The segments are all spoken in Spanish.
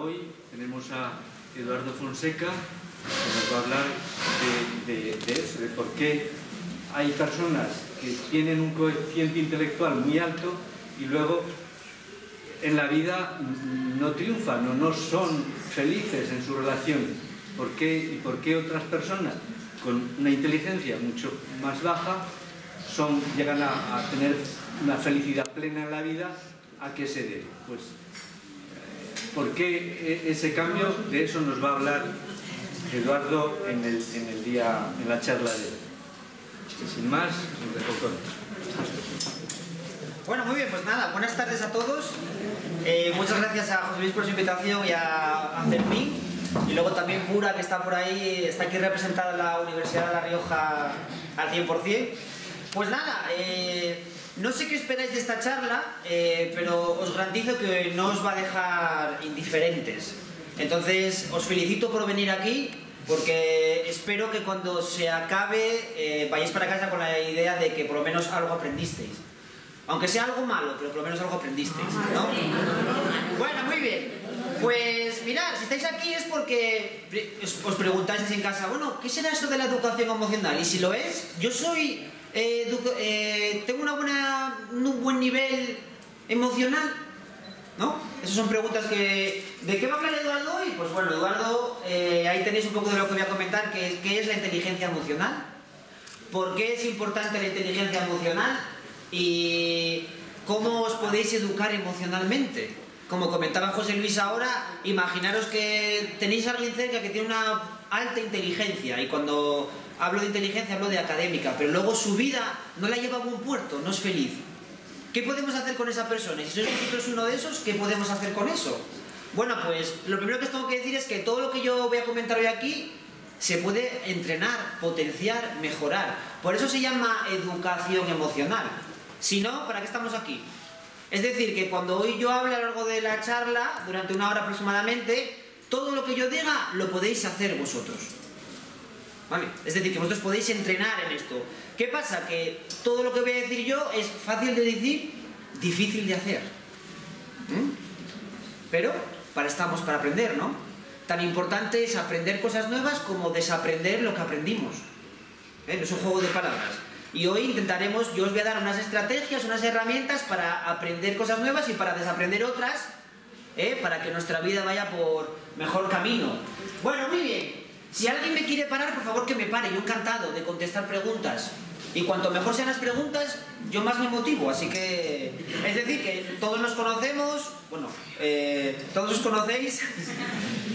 hoy. Tenemos a Eduardo Fonseca, que nos va a hablar de, eso, de por qué hay personas que tienen un coeficiente intelectual muy alto y luego en la vida no triunfan o no son felices en su relación. ¿Por qué? ¿Y por qué otras personas con una inteligencia mucho más baja son, llegan a, tener una felicidad plena en la vida? ¿A qué se debe? Pues, ¿por qué e, ese cambio? De eso nos va a hablar Eduardo en el, día, en la charla de hoy. Sin más, os dejo bueno, muy bien, pues nada, buenas tardes a todos. Eh, muchas gracias a José Luis por su invitación y a, a. Y luego también Pura, que está por ahí, está aquí representada la Universidad de La Rioja al 100%. Pues nada, eh, no sé qué esperáis de esta charla, eh, pero os garantizo que no os va a dejar indiferentes. Entonces, os felicito por venir aquí, porque espero que cuando se acabe vayáis para casa con la idea de que por lo menos algo aprendisteis. Aunque sea algo malo, pero por lo menos algo aprendisteis, ¿no? Bueno, muy bien. Pues mirad, si estáis aquí es porque os preguntáis en casa, bueno, ¿qué será esto de la educación emocional? Y si lo es, yo soy... Eh, eh, tengo un buen nivel emocional, ¿no? Esas son preguntas que... ¿De qué va a hablar Eduardo hoy? Pues bueno, Eduardo, eh, ahí tenéis un poco de lo que voy a comentar, que, qué es la inteligencia emocional, por qué es importante la inteligencia emocional, y cómo os podéis educar emocionalmente. Como comentaba José Luis ahora, imaginaros que tenéis a alguien cerca que tiene una alta inteligencia y cuando hablo de inteligencia hablo de académica, pero luego su vida no la lleva a buen puerto, no es feliz. ¿Qué podemos hacer con esa persona? Y si vosotros uno de esos, ¿qué podemos hacer con eso? Bueno, pues lo primero que os tengo que decir es que todo lo que yo voy a comentar hoy aquí se puede entrenar, potenciar, mejorar. Por eso se llama educación emocional. Si no, ¿para qué estamos aquí? Es decir, que cuando hoy yo hable a lo largo de la charla, durante una hora aproximadamente, todo lo que yo diga lo podéis hacer vosotros. ¿Vale? Es decir, que vosotros podéis entrenar en esto. ¿Qué pasa? Que todo lo que voy a decir yo es fácil de decir, difícil de hacer. ¿Mm? Pero para estamos para aprender, ¿no? Tan importante es aprender cosas nuevas como desaprender lo que aprendimos. ¿Eh? Es un juego de palabras. Y hoy intentaremos, yo os voy a dar unas estrategias, unas herramientas para aprender cosas nuevas y para desaprender otras, ¿eh? para que nuestra vida vaya por mejor camino. Bueno, muy bien. Si alguien me quiere parar, por favor que me pare. Yo encantado de contestar preguntas. Y cuanto mejor sean las preguntas, yo más me motivo. Así que, es decir, que todos nos conocemos, bueno, eh, todos os conocéis.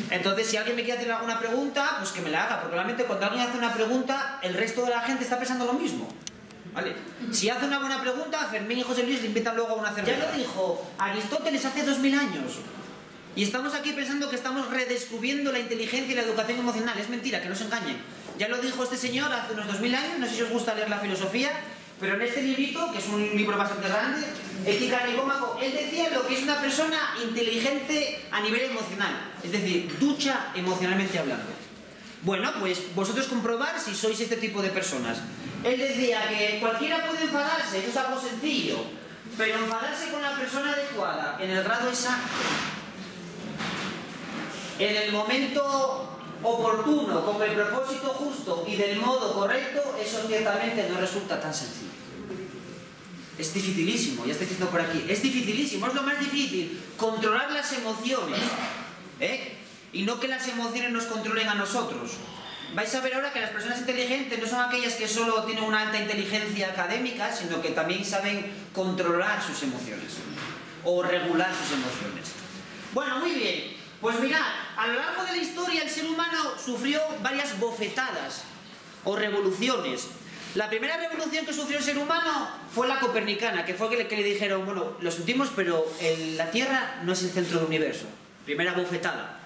Entonces, si alguien me quiere hacer alguna pregunta, pues que me la haga. Porque realmente cuando alguien hace una pregunta, el resto de la gente está pensando lo mismo. ¿Vale? Si hace una buena pregunta, Fermín y José Luis le invitan luego a una cerveza. Ya lo dijo Aristóteles hace dos mil años. Y estamos aquí pensando que estamos redescubriendo la inteligencia y la educación emocional. Es mentira, que no se engañen. Ya lo dijo este señor hace unos dos mil años, no sé si os gusta leer la filosofía, pero en este librito, que es un libro bastante grande, Ética Nicómaco, él decía lo que es una persona inteligente a nivel emocional. Es decir, ducha emocionalmente hablando. Bueno, pues vosotros comprobar si sois este tipo de personas. Él decía que cualquiera puede enfadarse, eso es algo sencillo, pero enfadarse con la persona adecuada, en el grado exacto, en el momento oportuno, con el propósito justo y del modo correcto, eso ciertamente no resulta tan sencillo. Es dificilísimo, ya estoy diciendo por aquí, es dificilísimo, es lo más difícil, controlar las emociones, ¿eh? Y no que las emociones nos controlen a nosotros. Vais a ver ahora que las personas inteligentes no son aquellas que solo tienen una alta inteligencia académica, sino que también saben controlar sus emociones o regular sus emociones. Bueno, muy bien. Pues mirad, a lo largo de la historia el ser humano sufrió varias bofetadas o revoluciones. La primera revolución que sufrió el ser humano fue la copernicana, que fue que le, que le dijeron, bueno, lo sentimos, pero la Tierra no es el centro del universo. Primera bofetada.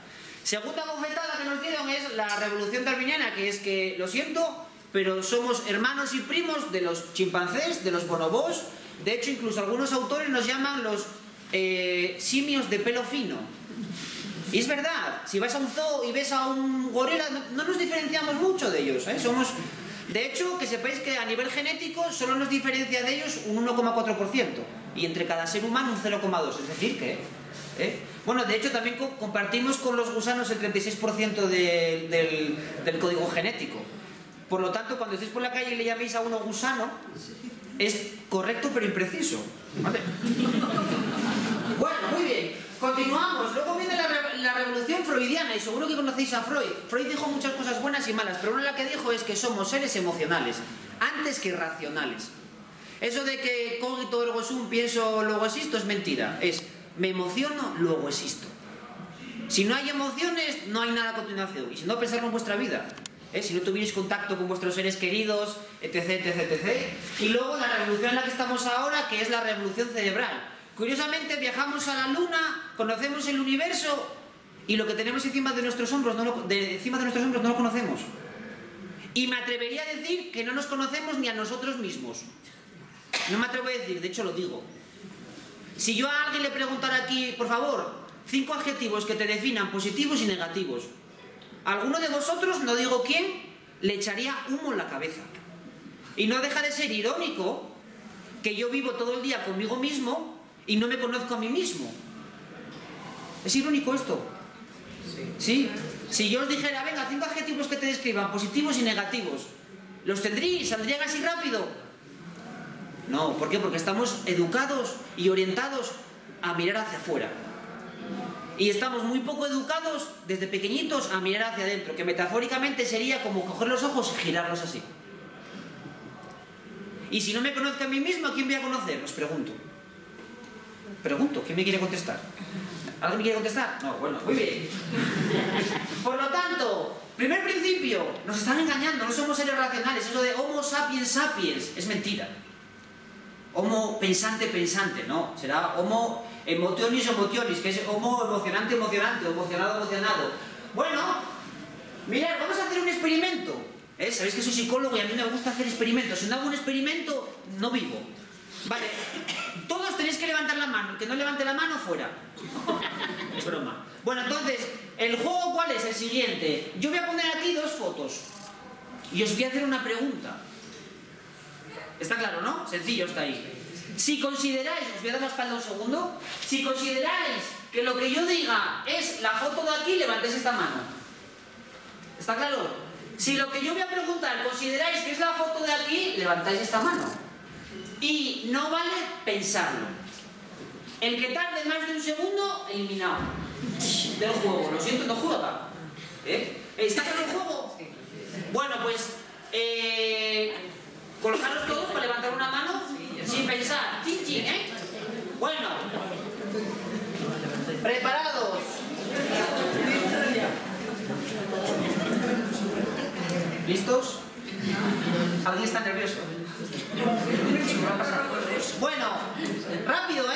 Segunda bofetada que nos dieron es la revolución darwiniana, que es que, lo siento, pero somos hermanos y primos de los chimpancés, de los bonobos. De hecho, incluso algunos autores nos llaman los eh, simios de pelo fino. Y es verdad, si vas a un zoo y ves a un gorila, no, nos diferenciamos mucho de ellos. ¿eh? Somos, de hecho, que sepáis que a nivel genético solo nos diferencia de ellos un 1,4%. Y entre cada ser humano un 0,2%. Es decir, que ¿eh? Bueno, de hecho también compartimos con los gusanos el 36% del, código genético. Por lo tanto, cuando estéis por la calle y le llaméis a uno gusano, es correcto pero impreciso. Bueno, muy bien. Continuamos. Luego viene la, revolución freudiana y seguro que conocéis a Freud. Freud dijo muchas cosas buenas y malas, pero una de las que dijo es que somos seres emocionales, antes que racionales. Eso de que cogito ergo sum, pienso, luego existo, es mentira. Es me emociono, luego existo. Si no hay emociones, no hay nada a continuación. Y si no, pensarlo en vuestra vida. ¿eh? Si no tuvierais contacto con vuestros seres queridos, etc, etc, etc. Y luego la revolución en la que estamos ahora, que es la revolución cerebral. Curiosamente, viajamos a la luna, conocemos el universo y lo que tenemos encima de nuestros hombros no lo, encima de nuestros hombros no lo conocemos. Y me atrevería a decir que no nos conocemos ni a nosotros mismos. No me atrevo a decir, de hecho lo digo. Si yo a alguien le preguntara aquí, por favor, cinco adjetivos que te definan positivos y negativos, alguno de vosotros, no digo quién, le echaría humo en la cabeza. Y no deja de ser irónico que yo vivo todo el día conmigo mismo y no me conozco a mí mismo. ¿Es irónico esto? Sí. Si yo os dijera, venga, cinco adjetivos que te describan, positivos y negativos, ¿los tendríais? ¿Saldrían así rápido? No, ¿por qué? Porque estamos educados y orientados a mirar hacia afuera. Y estamos muy poco educados desde pequeñitos a mirar hacia adentro, que metafóricamente sería como coger los ojos y girarlos así. Y si no me conozco a mí mismo, ¿a quién voy a conocer? Os pregunto. Pregunto, ¿quién me quiere contestar? ¿Alguien me quiere contestar? No, bueno, muy bien. Por lo tanto, primer principio, nos están engañando, no somos seres racionales. Eso de Homo sapiens sapiens es mentira homo pensante pensante, no, será homo emotionis emotionis, que es homo emocionante emocionante, emocionado emocionado. Bueno, mirad, vamos a hacer un experimento. ¿Eh? Sabéis que soy psicólogo y a mí me gusta hacer experimentos. Si no hago un experimento, no vivo. Vale, todos tenéis que levantar la mano. El que no levante la mano, fuera. Es broma. Bueno, entonces, ¿el juego cuál es? El siguiente. Yo voy a poner aquí dos fotos. Y os voy a hacer una pregunta. Está claro, ¿no? Sencillo está ahí. Si consideráis, os voy a dar la espalda un segundo, si consideráis que lo que yo diga es la foto de aquí, levantéis esta mano. ¿Está claro? Si lo que yo voy a preguntar consideráis que es la foto de aquí, levantáis esta mano. Y no vale pensarlo. El que tarde más de un segundo, eliminado del juego. Lo siento, no juega. ¿Eh? ¿Está claro el juego? Bueno, pues... Eh, Colocaros todos para levantar una mano sin pensar. Chin, chin, ¿eh? Bueno. Preparados. ¿Listos? ¿Alguien está nervioso? Bueno, rápido, ¿eh?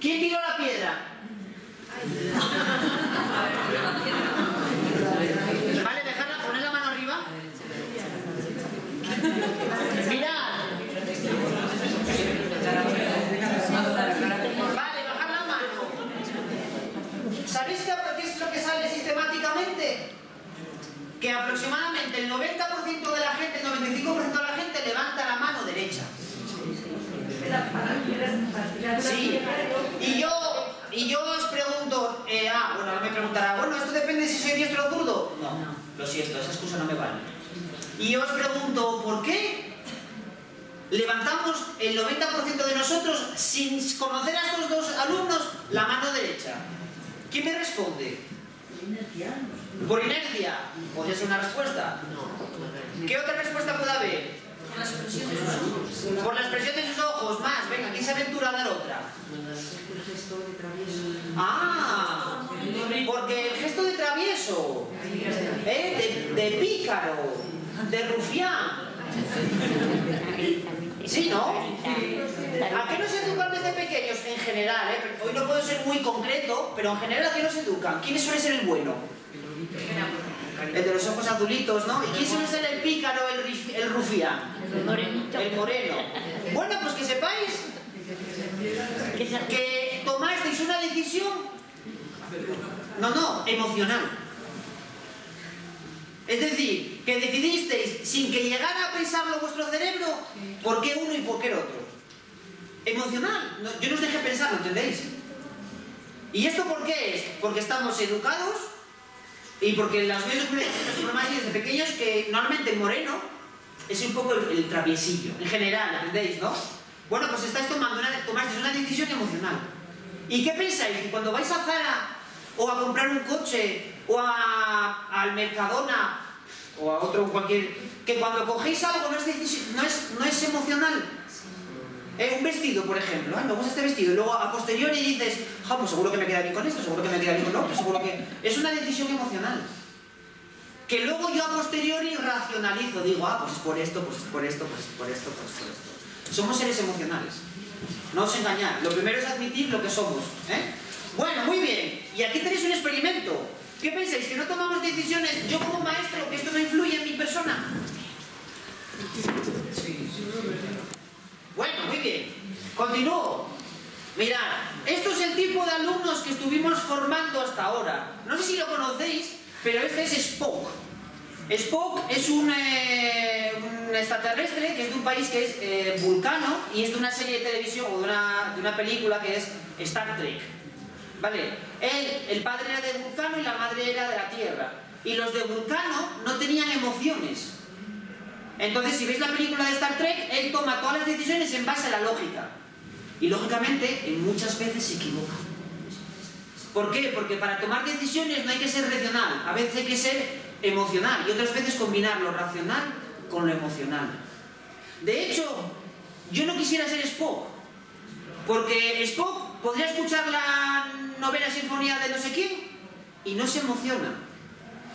¿Quién tiró la piedra? que aproximadamente el 90% de la gente, el 95% de la gente levanta la mano derecha. Sí, y yo, y yo os pregunto, eh, ah, bueno, ahora me preguntará, bueno, ¿esto depende si soy diestro o zurdo? No, lo siento, esa excusa no me vale. Y yo os pregunto, ¿por qué levantamos el 90% de nosotros sin conocer a estos dos alumnos la mano derecha? ¿Quién me responde? Por inercia. Podría ser una respuesta. ¿Qué otra respuesta puede haber? Por la expresión de sus ojos. Más. Venga, ¿quién se aventura a dar otra? Ah, porque el gesto de travieso, ¿eh? de, de pícaro, de rufián. ¿Sí, no? ¿A qué nos educan desde pequeños? En general, ¿eh? Hoy no puedo ser muy concreto, pero en general ¿a qué nos educan? ¿Quién suele ser el bueno? El de los ojos azulitos, ¿no? ¿Y quién suele ser el pícaro, el, el rufián? El morenito. El moreno. Bueno, pues que sepáis que tomasteis una decisión, no, no, emocional. Es decir, que decidisteis, sin que llegara a pensarlo vuestro cerebro, por qué uno y por qué el otro. Emocional. yo no os dejé pensar, ¿lo entendéis? ¿Y esto por qué es? Porque estamos educados y porque las de comunicación desde pequeños que normalmente moreno es un poco el, traviesillo, en general, ¿entendéis, no? Bueno, pues estáis tomando una, tomaste una decisión emocional. ¿Y qué pensáis? Que cuando vais a Zara o a comprar un coche o a, al Mercadona o a otro cualquier... que cuando cogéis algo no es, no es, no es emocional. Eh, un vestido, por ejemplo, ¿eh? me gusta este vestido, y luego a posteriori dices, ja, pues seguro que me queda bien con esto, seguro que me queda bien con lo otro, seguro que... Es una decisión emocional. Que luego yo a posteriori racionalizo, digo, ah, pues es por esto, pues es por esto, pues es por esto, pues es por esto. Somos seres emocionales. No os engañad. Lo primero es admitir lo que somos. ¿eh? Bueno, muy bien. Y aquí tenéis un experimento. ¿Qué pensáis? ¿Que no tomamos decisiones yo como maestro, que esto no influye en mi persona? Bueno, muy bien. Continúo. Mirad, esto es el tipo de alumnos que estuvimos formando hasta ahora. No sé si lo conocéis, pero este es Spock. Spock es un, eh, extraterrestre que es de un país que es eh, vulcano y es de una serie de televisión o de una, de una película que es Star Trek. ¿Vale? El padre era de Vulcano y la madre era de la Tierra. Y los de Vulcano no tenían emociones. Entonces, si veis la película de Star Trek, él toma todas las decisiones en base a la lógica. Y lógicamente, muchas veces se equivoca. ¿Por qué? Porque para tomar decisiones no hay que ser racional, a veces hay que ser emocional y otras veces combinar lo racional con lo emocional. De hecho, yo no quisiera ser Spock, porque Spock podría escuchar la novena sinfonía de no sé quién y no se emociona.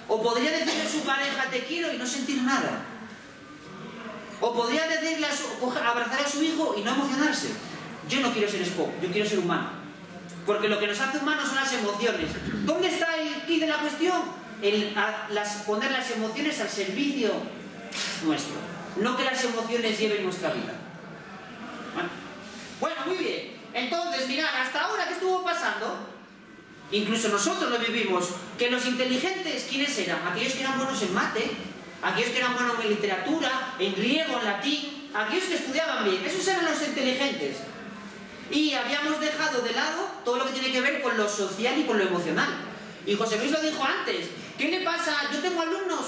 O podría decirle a su pareja te quiero y no sentir nada. O podría decirle a abrazar a su hijo y no emocionarse. Yo no quiero ser Spock, yo quiero ser humano. Porque lo que nos hace humanos son las emociones. ¿Dónde está el key de la cuestión? El, poner las emociones al servicio nuestro. No que las emociones lleven nuestra vida. Bueno, muy bien. Entonces, mirad, hasta ahora, ¿qué estuvo pasando? Incluso nosotros lo vivimos. Que los inteligentes, ¿quiénes eran? Aquellos que eran buenos en mate, aquellos que eran buenos en literatura, en griego, en latín, aquellos que estudiaban bien, esos eran los inteligentes. Y habíamos dejado de lado todo lo que tiene que ver con lo social y con lo emocional. Y José Luis lo dijo antes, ¿qué le pasa? Yo tengo alumnos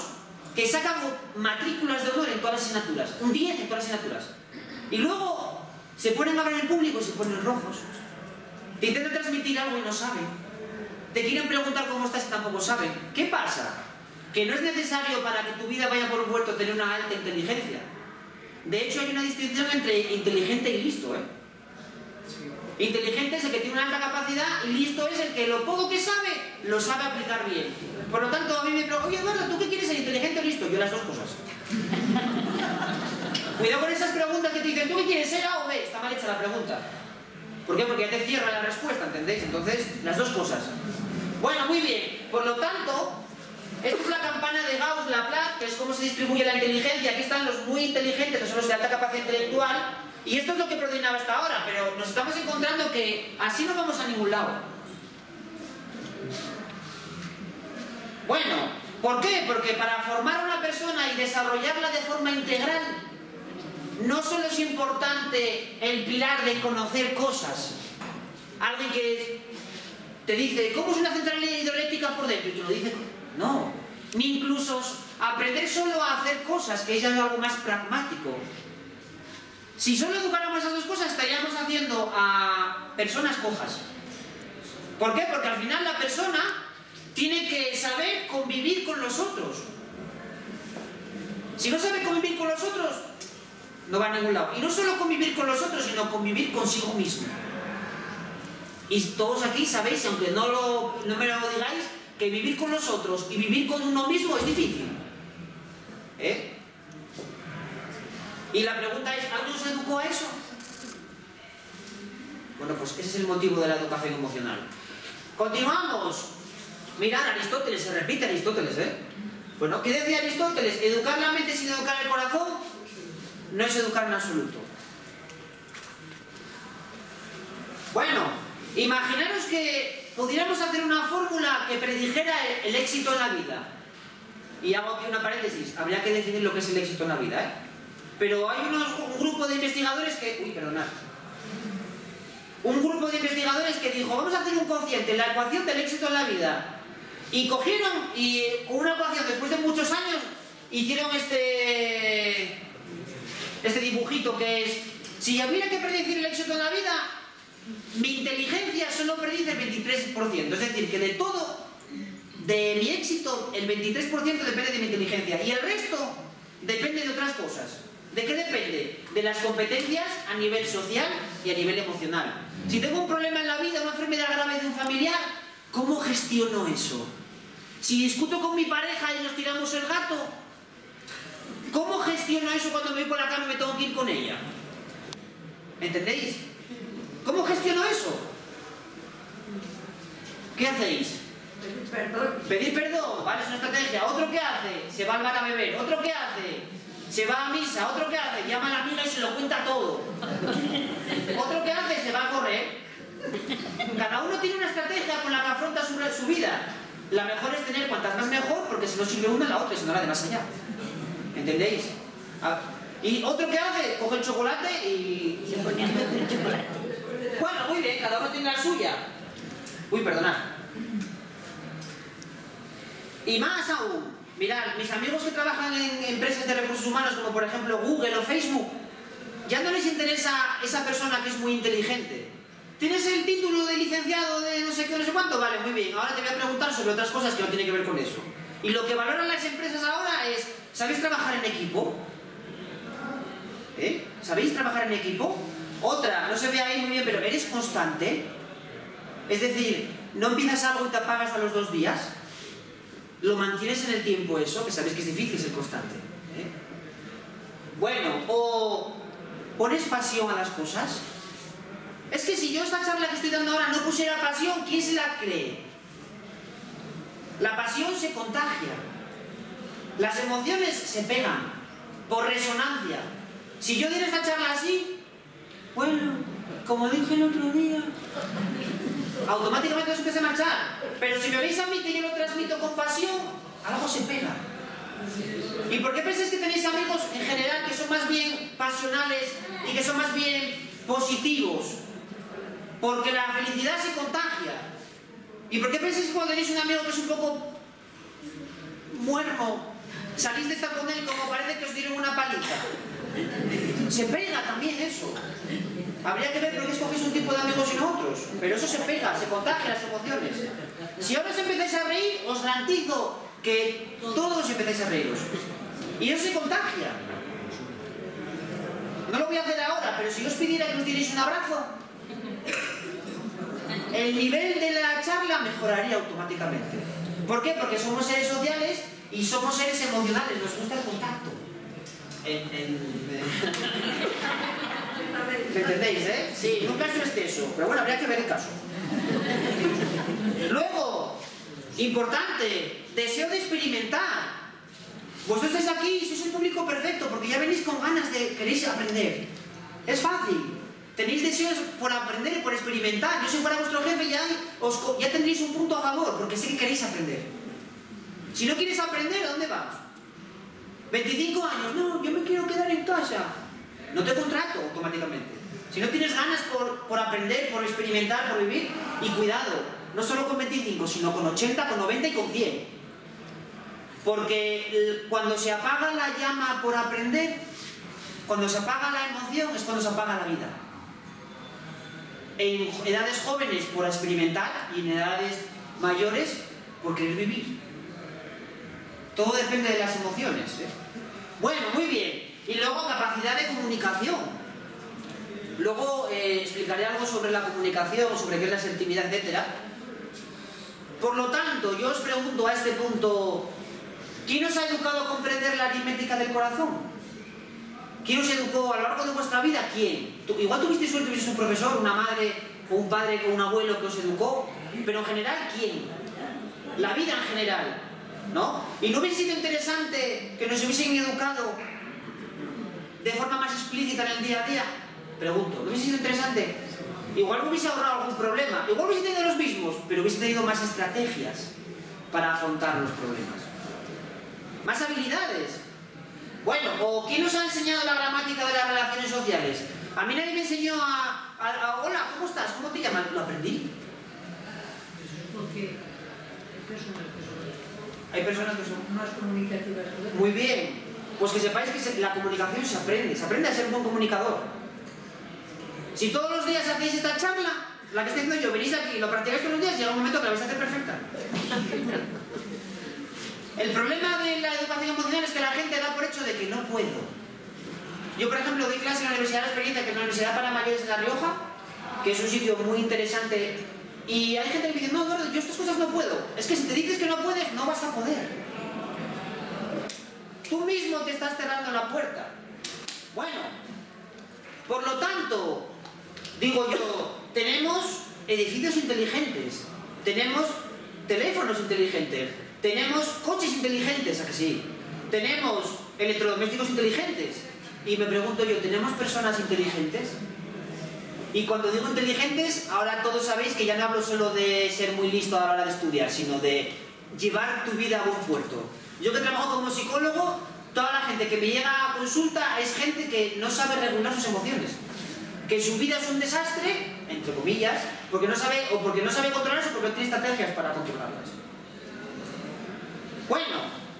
que sacan matrículas de honor en todas las asignaturas, un 10 en todas las asignaturas. Y luego se ponen a hablar en público y se ponen rojos. Te intentan transmitir algo y no saben. Te quieren preguntar cómo estás y tampoco saben. ¿Qué pasa? Que no es necesario para que tu vida vaya por un puerto tener una alta inteligencia. De hecho, hay una distinción entre inteligente y listo. ¿eh? Inteligente es el que tiene una alta capacidad y listo es el que lo poco que sabe lo sabe aplicar bien. Por lo tanto, a mí me preguntan, oye Eduardo, ¿tú qué quieres ser inteligente o listo? Yo las dos cosas. Cuidado con esas preguntas que te dicen, ¿tú qué quieres ser A o B? Está mal hecha la pregunta. ¿Por qué? Porque ya te cierra la respuesta, ¿entendéis? Entonces, las dos cosas. Bueno, muy bien. Por lo tanto, esta es la campana de Gauss-Laplace, que es cómo se distribuye la inteligencia. Aquí están los muy inteligentes, que son los de alta capacidad intelectual. Y esto es lo que predominaba hasta ahora, pero nos estamos encontrando que así no vamos a ningún lado. Bueno, ¿por qué? Porque para formar a una persona y desarrollarla de forma integral, no solo es importante el pilar de conocer cosas. Alguien que te dice, ¿cómo es una central hidroeléctrica por dentro? Y tú lo dices no, ni incluso aprender solo a hacer cosas, que es ya algo más pragmático. Si solo educáramos esas dos cosas, estaríamos haciendo a personas cojas. ¿Por qué? Porque al final la persona tiene que saber convivir con los otros. Si no sabe convivir con los otros, no va a ningún lado. Y no solo convivir con los otros, sino convivir consigo mismo. Y todos aquí sabéis, aunque no, lo, no me lo digáis, que vivir con los otros y vivir con uno mismo es difícil. ¿Eh? Y la pregunta es, ¿alguien se educó a eso? Bueno, pues ese es el motivo de la educación emocional. Continuamos. Mirad, Aristóteles, se repite Aristóteles, ¿eh? Bueno, ¿qué decía Aristóteles? Educar la mente sin educar el corazón no es educar en absoluto. Bueno, imaginaros que pudiéramos hacer una fórmula que predijera el, éxito en la vida. Y hago aquí una paréntesis, habría que definir lo que es el éxito en la vida, ¿eh? Pero hay un grupo de investigadores que... Uy, perdonad. un grupo de investigadores que dijo, vamos a hacer un cociente, la ecuación del éxito en la vida. Y cogieron y con una ecuación, después de muchos años, hicieron este, este dibujito que es, si hubiera que predecir el éxito en la vida, mi inteligencia solo predice el 23%. Es decir, que de todo, de mi éxito, el 23% depende de mi inteligencia. Y el resto depende de otras cosas. ¿De qué depende? De las competencias a nivel social y a nivel emocional. Si tengo un problema en la vida, una enfermedad grave de un familiar, ¿cómo gestiono eso? Si discuto con mi pareja y nos tiramos el gato, ¿cómo gestiono eso cuando me voy por la cama y me tengo que ir con ella? ¿Entendéis? ¿Cómo gestiono eso? ¿Qué hacéis? Pedir perdón. Pedir perdón, ¿vale? Es una estrategia. ¿Otro qué hace? Se va al bar a beber. ¿Otro qué hace? Se va a misa. ¿Otro qué hace? Llama a la amiga y se lo cuenta todo. ¿Otro qué hace? Se va a correr. Cada uno tiene una estrategia con la que afronta su, su vida. La mejor es tener cuantas más mejor, porque si no sirve una, la otra, y si no la de más allá. ¿Entendéis? Ah, ¿Y otro qué hace? Coge el chocolate y... Se hacer chocolate. Bueno, muy bien, cada uno tiene la suya. Uy, perdonad. Y más aún, mirad, mis amigos que trabajan en empresas de recursos humanos como por ejemplo Google o Facebook, ya no les interesa esa persona que es muy inteligente. ¿Tienes el título de licenciado de no sé qué, no sé cuánto? Vale, muy bien. Ahora te voy a preguntar sobre otras cosas que no tienen que ver con eso. Y lo que valoran las empresas ahora es, ¿sabéis trabajar en equipo? ¿Eh? ¿Sabéis trabajar en equipo? Otra, no se ve ahí muy bien, pero ¿eres constante? Es decir, ¿no empiezas algo y te apagas a los dos días? ¿Lo mantienes en el tiempo eso? Que sabéis que es difícil ser constante. ¿eh? Bueno, o pones pasión a las cosas. Es que si yo esta charla que estoy dando ahora no pusiera pasión, ¿quién se la cree? La pasión se contagia. Las emociones se pegan por resonancia. Si yo diera esta charla así, bueno, como dije el otro día, automáticamente os empieza a marchar. Pero si me veis a mí que yo lo transmito con pasión, algo se pega. ¿Y por qué pensáis que tenéis amigos en general que son más bien pasionales y que son más bien positivos? Porque la felicidad se contagia. ¿Y por qué pensáis que cuando tenéis un amigo que es un poco muermo, salís de estar con él como parece que os dieron una paliza? Se pega también eso. Habría que ver por qué escogéis un tipo de amigos y no otros. Pero eso se pega, se contagia las emociones. Si ahora os empezáis a reír, os garantizo que todos empezáis a reíros. Y eso se contagia. No lo voy a hacer ahora, pero si os pidiera que os dierais un abrazo, el nivel de la charla mejoraría automáticamente. ¿Por qué? Porque somos seres sociales y somos seres emocionales, nos gusta el contacto. En- en- ¿Me entendéis, eh? Sí, nunca es exceso, pero bueno, habría que ver el caso. Luego, importante, deseo de experimentar. Vosotros estáis aquí sois un público perfecto porque ya venís con ganas de queréis aprender. Es fácil. Tenéis deseos por aprender por experimentar. Yo si fuera vuestro jefe ya, os ya tendréis un punto a favor porque sé que queréis aprender. Si no quieres aprender, ¿a dónde vas? 25 años, no, yo me quiero quedar en casa. No te contrato automáticamente. Si no tienes ganas por, por aprender, por experimentar, por vivir, y cuidado, no solo con 25, sino con 80, con 90 y con 100. Porque el- cuando se apaga la llama por aprender, cuando se apaga la emoción, es cuando se apaga la vida. En edades jóvenes por experimentar y en edades mayores por querer vivir. Todo depende de las emociones. ¿eh? Bueno, muy bien. Y luego capacidad de comunicación. Luego eh, explicaré algo sobre la comunicación, sobre qué es la asertividad, etc. Por lo tanto, yo os pregunto a este punto, ¿quién os ha educado a comprender la aritmética del corazón? ¿Quién os educó a lo largo de vuestra vida? ¿Quién? Igual tuvisteis suerte, tuvisteis un profesor, una madre, un padre, o un abuelo que os educó, pero en general, ¿quién? La vida en general, ¿no? ¿Y no hubiese sido interesante que nos hubiesen educado de forma más explícita en el día a día? Pregunto, ¿no hubiese sido interesante? Igual me hubiese ahorrado algún problema, igual hubiese tenido los mismos, pero hubiese tenido más estrategias para afrontar los problemas. Más habilidades. Bueno, ¿o quién nos ha enseñado la gramática de las relaciones sociales? A mí nadie me enseñó a, a- hola, ¿cómo estás? ¿Cómo te llamas? Lo aprendí. Hay personas que son más comunicativas. Muy bien. Pues que sepáis que la comunicación se aprende, se aprende a ser un buen comunicador. Si todos los días hacéis esta charla, la que estoy haciendo yo, venís aquí y lo practicáis todos los días, llega un momento que la vais a hacer perfecta. El problema de la educación emocional es que la gente da por hecho de que no puedo. Yo, por ejemplo, doy clase en la Universidad de la Experiencia, que es la Universidad para Mayores de La Rioja, que es un sitio muy interesante. Y hay gente que dice, no, Eduardo, yo estas cosas no puedo. Es que si te dices que no puedes, no vas a poder. Tú mismo te estás cerrando la puerta. Bueno, por lo tanto, digo yo, tenemos edificios inteligentes, tenemos teléfonos inteligentes, tenemos coches inteligentes, ¿a que sí? Tenemos electrodomésticos inteligentes. Y me pregunto yo, ¿tenemos personas inteligentes? Y cuando digo inteligentes, ahora todos sabéis que ya no hablo solo de ser muy listo a la hora de estudiar, sino de llevar tu vida a buen puerto. Yo que trabajo como psicólogo, toda la gente que me llega a consulta es gente que no sabe regular sus emociones. Que su vida es un desastre, entre comillas, porque no sabe, o porque no sabe controlarse o porque no tiene estrategias para controlarlas. Bueno,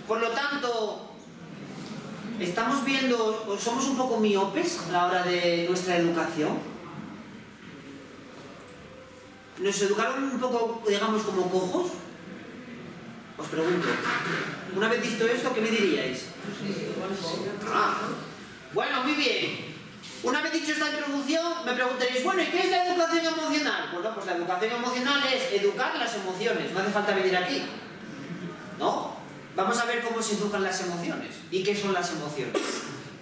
por lo tanto, estamos viendo, somos un poco miopes a la hora de nuestra educación. ¿Nos educaron un poco, digamos, como cojos? Os pregunto. Una vez visto esto, ¿qué me diríais? Ah, bueno, muy bien. Una vez dicho esta introducción, me preguntaréis, bueno, ¿y qué es la educación emocional? Bueno, pues la educación emocional es educar las emociones. No hace falta venir aquí. ¿No? Vamos a ver cómo se educan las emociones y qué son las emociones.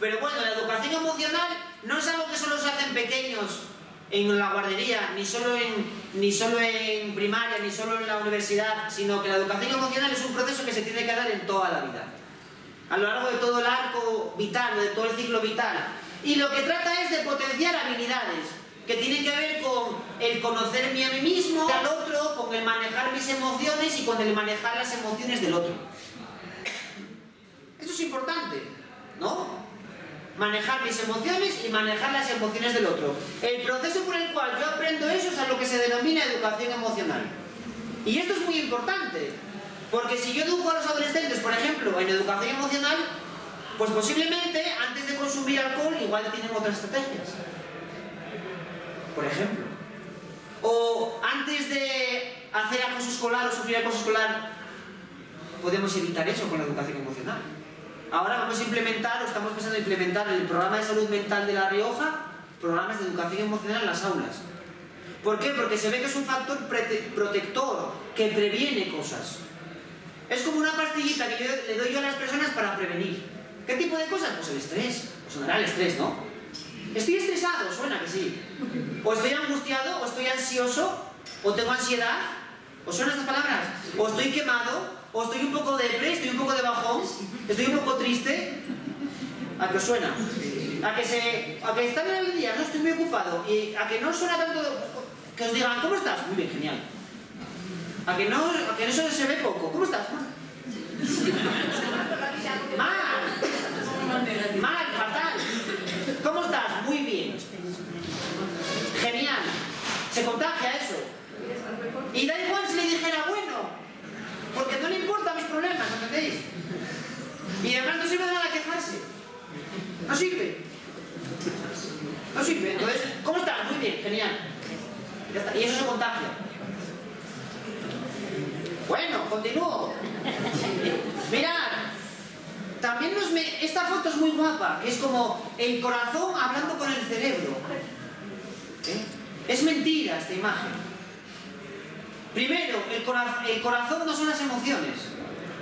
Pero bueno, la educación emocional no es algo que solo se hace en pequeños en la guardería, ni solo en, ni solo en primaria, ni solo en la universidad, sino que la educación emocional es un proceso que se tiene que dar en toda la vida. A lo largo de todo el arco vital, de todo el ciclo vital. Y lo que trata es de potenciar habilidades que tienen que ver con el conocerme a mí mismo, al otro, con el manejar mis emociones y con el manejar las emociones del otro. Eso es importante, ¿no? Manejar mis emociones y manejar las emociones del otro. El proceso por el cual yo aprendo eso es a lo que se denomina educación emocional. Y esto es muy importante, porque si yo educo a los adolescentes, por ejemplo, en educación emocional, pues posiblemente antes de consumir alcohol igual tienen otras estrategias. Por ejemplo. O antes de hacer acoso escolar o sufrir acoso escolar, podemos evitar eso con la educación emocional. Ahora vamos a implementar, o estamos pensando en implementar en el programa de salud mental de La Rioja, programas de educación emocional en las aulas. ¿Por qué? Porque se ve que es un factor protector que previene cosas. Es como una pastillita que le doy yo a las personas para prevenir. ¿Qué tipo de cosas? Pues el estrés. Os sonará el estrés, ¿no? Estoy estresado, suena que sí. O estoy angustiado, o estoy ansioso, o tengo ansiedad. ¿Os suenan estas palabras? O estoy quemado, o estoy un poco depre, estoy un poco de bajón, estoy un poco triste. ¿A qué os suena? A que se. a que están en el día, no estoy muy ocupado. Y a que no suena tanto. que os digan, ¿cómo estás? Muy bien, genial. A que no, a que eso se ve poco. ¿Cómo estás? Mal. Mal, fatal. ¿Cómo estás? Muy bien. Genial. Se contagia eso. Y da igual si le dijera porque no le importan mis problemas, ¿entendéis? Y además no sirve de nada quejarse. No sirve. No sirve. Entonces, ¿cómo estás? Muy bien, genial. Ya está. Y eso se contagia. Bueno, continúo. Mirad, también nos me... esta foto es muy guapa, que es como el corazón hablando con el cerebro. ¿Eh? Es mentira esta imagen. Primero, el, cora- el corazón no son las emociones.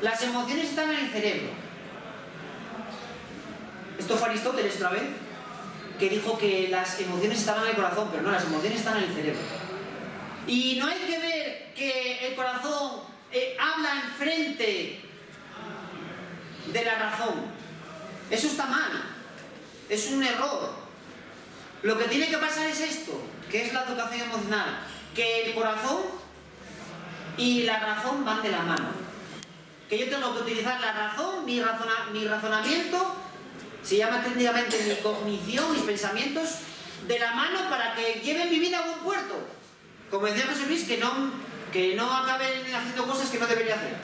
Las emociones están en el cerebro. Esto fue Aristóteles otra vez, que dijo que las emociones estaban en el corazón, pero no, las emociones están en el cerebro. Y no hay que ver que el corazón eh, habla enfrente de la razón. Eso está mal. Es un error. Lo que tiene que pasar es esto, que es la educación emocional. Que el corazón y la razón van de la mano. Que yo tengo que utilizar la razón, mi, razona- mi razonamiento, se llama técnicamente mi cognición, mis pensamientos, de la mano para que lleven mi vida a buen puerto. Como decía José Luis, que no, que no acaben haciendo cosas que no debería hacer.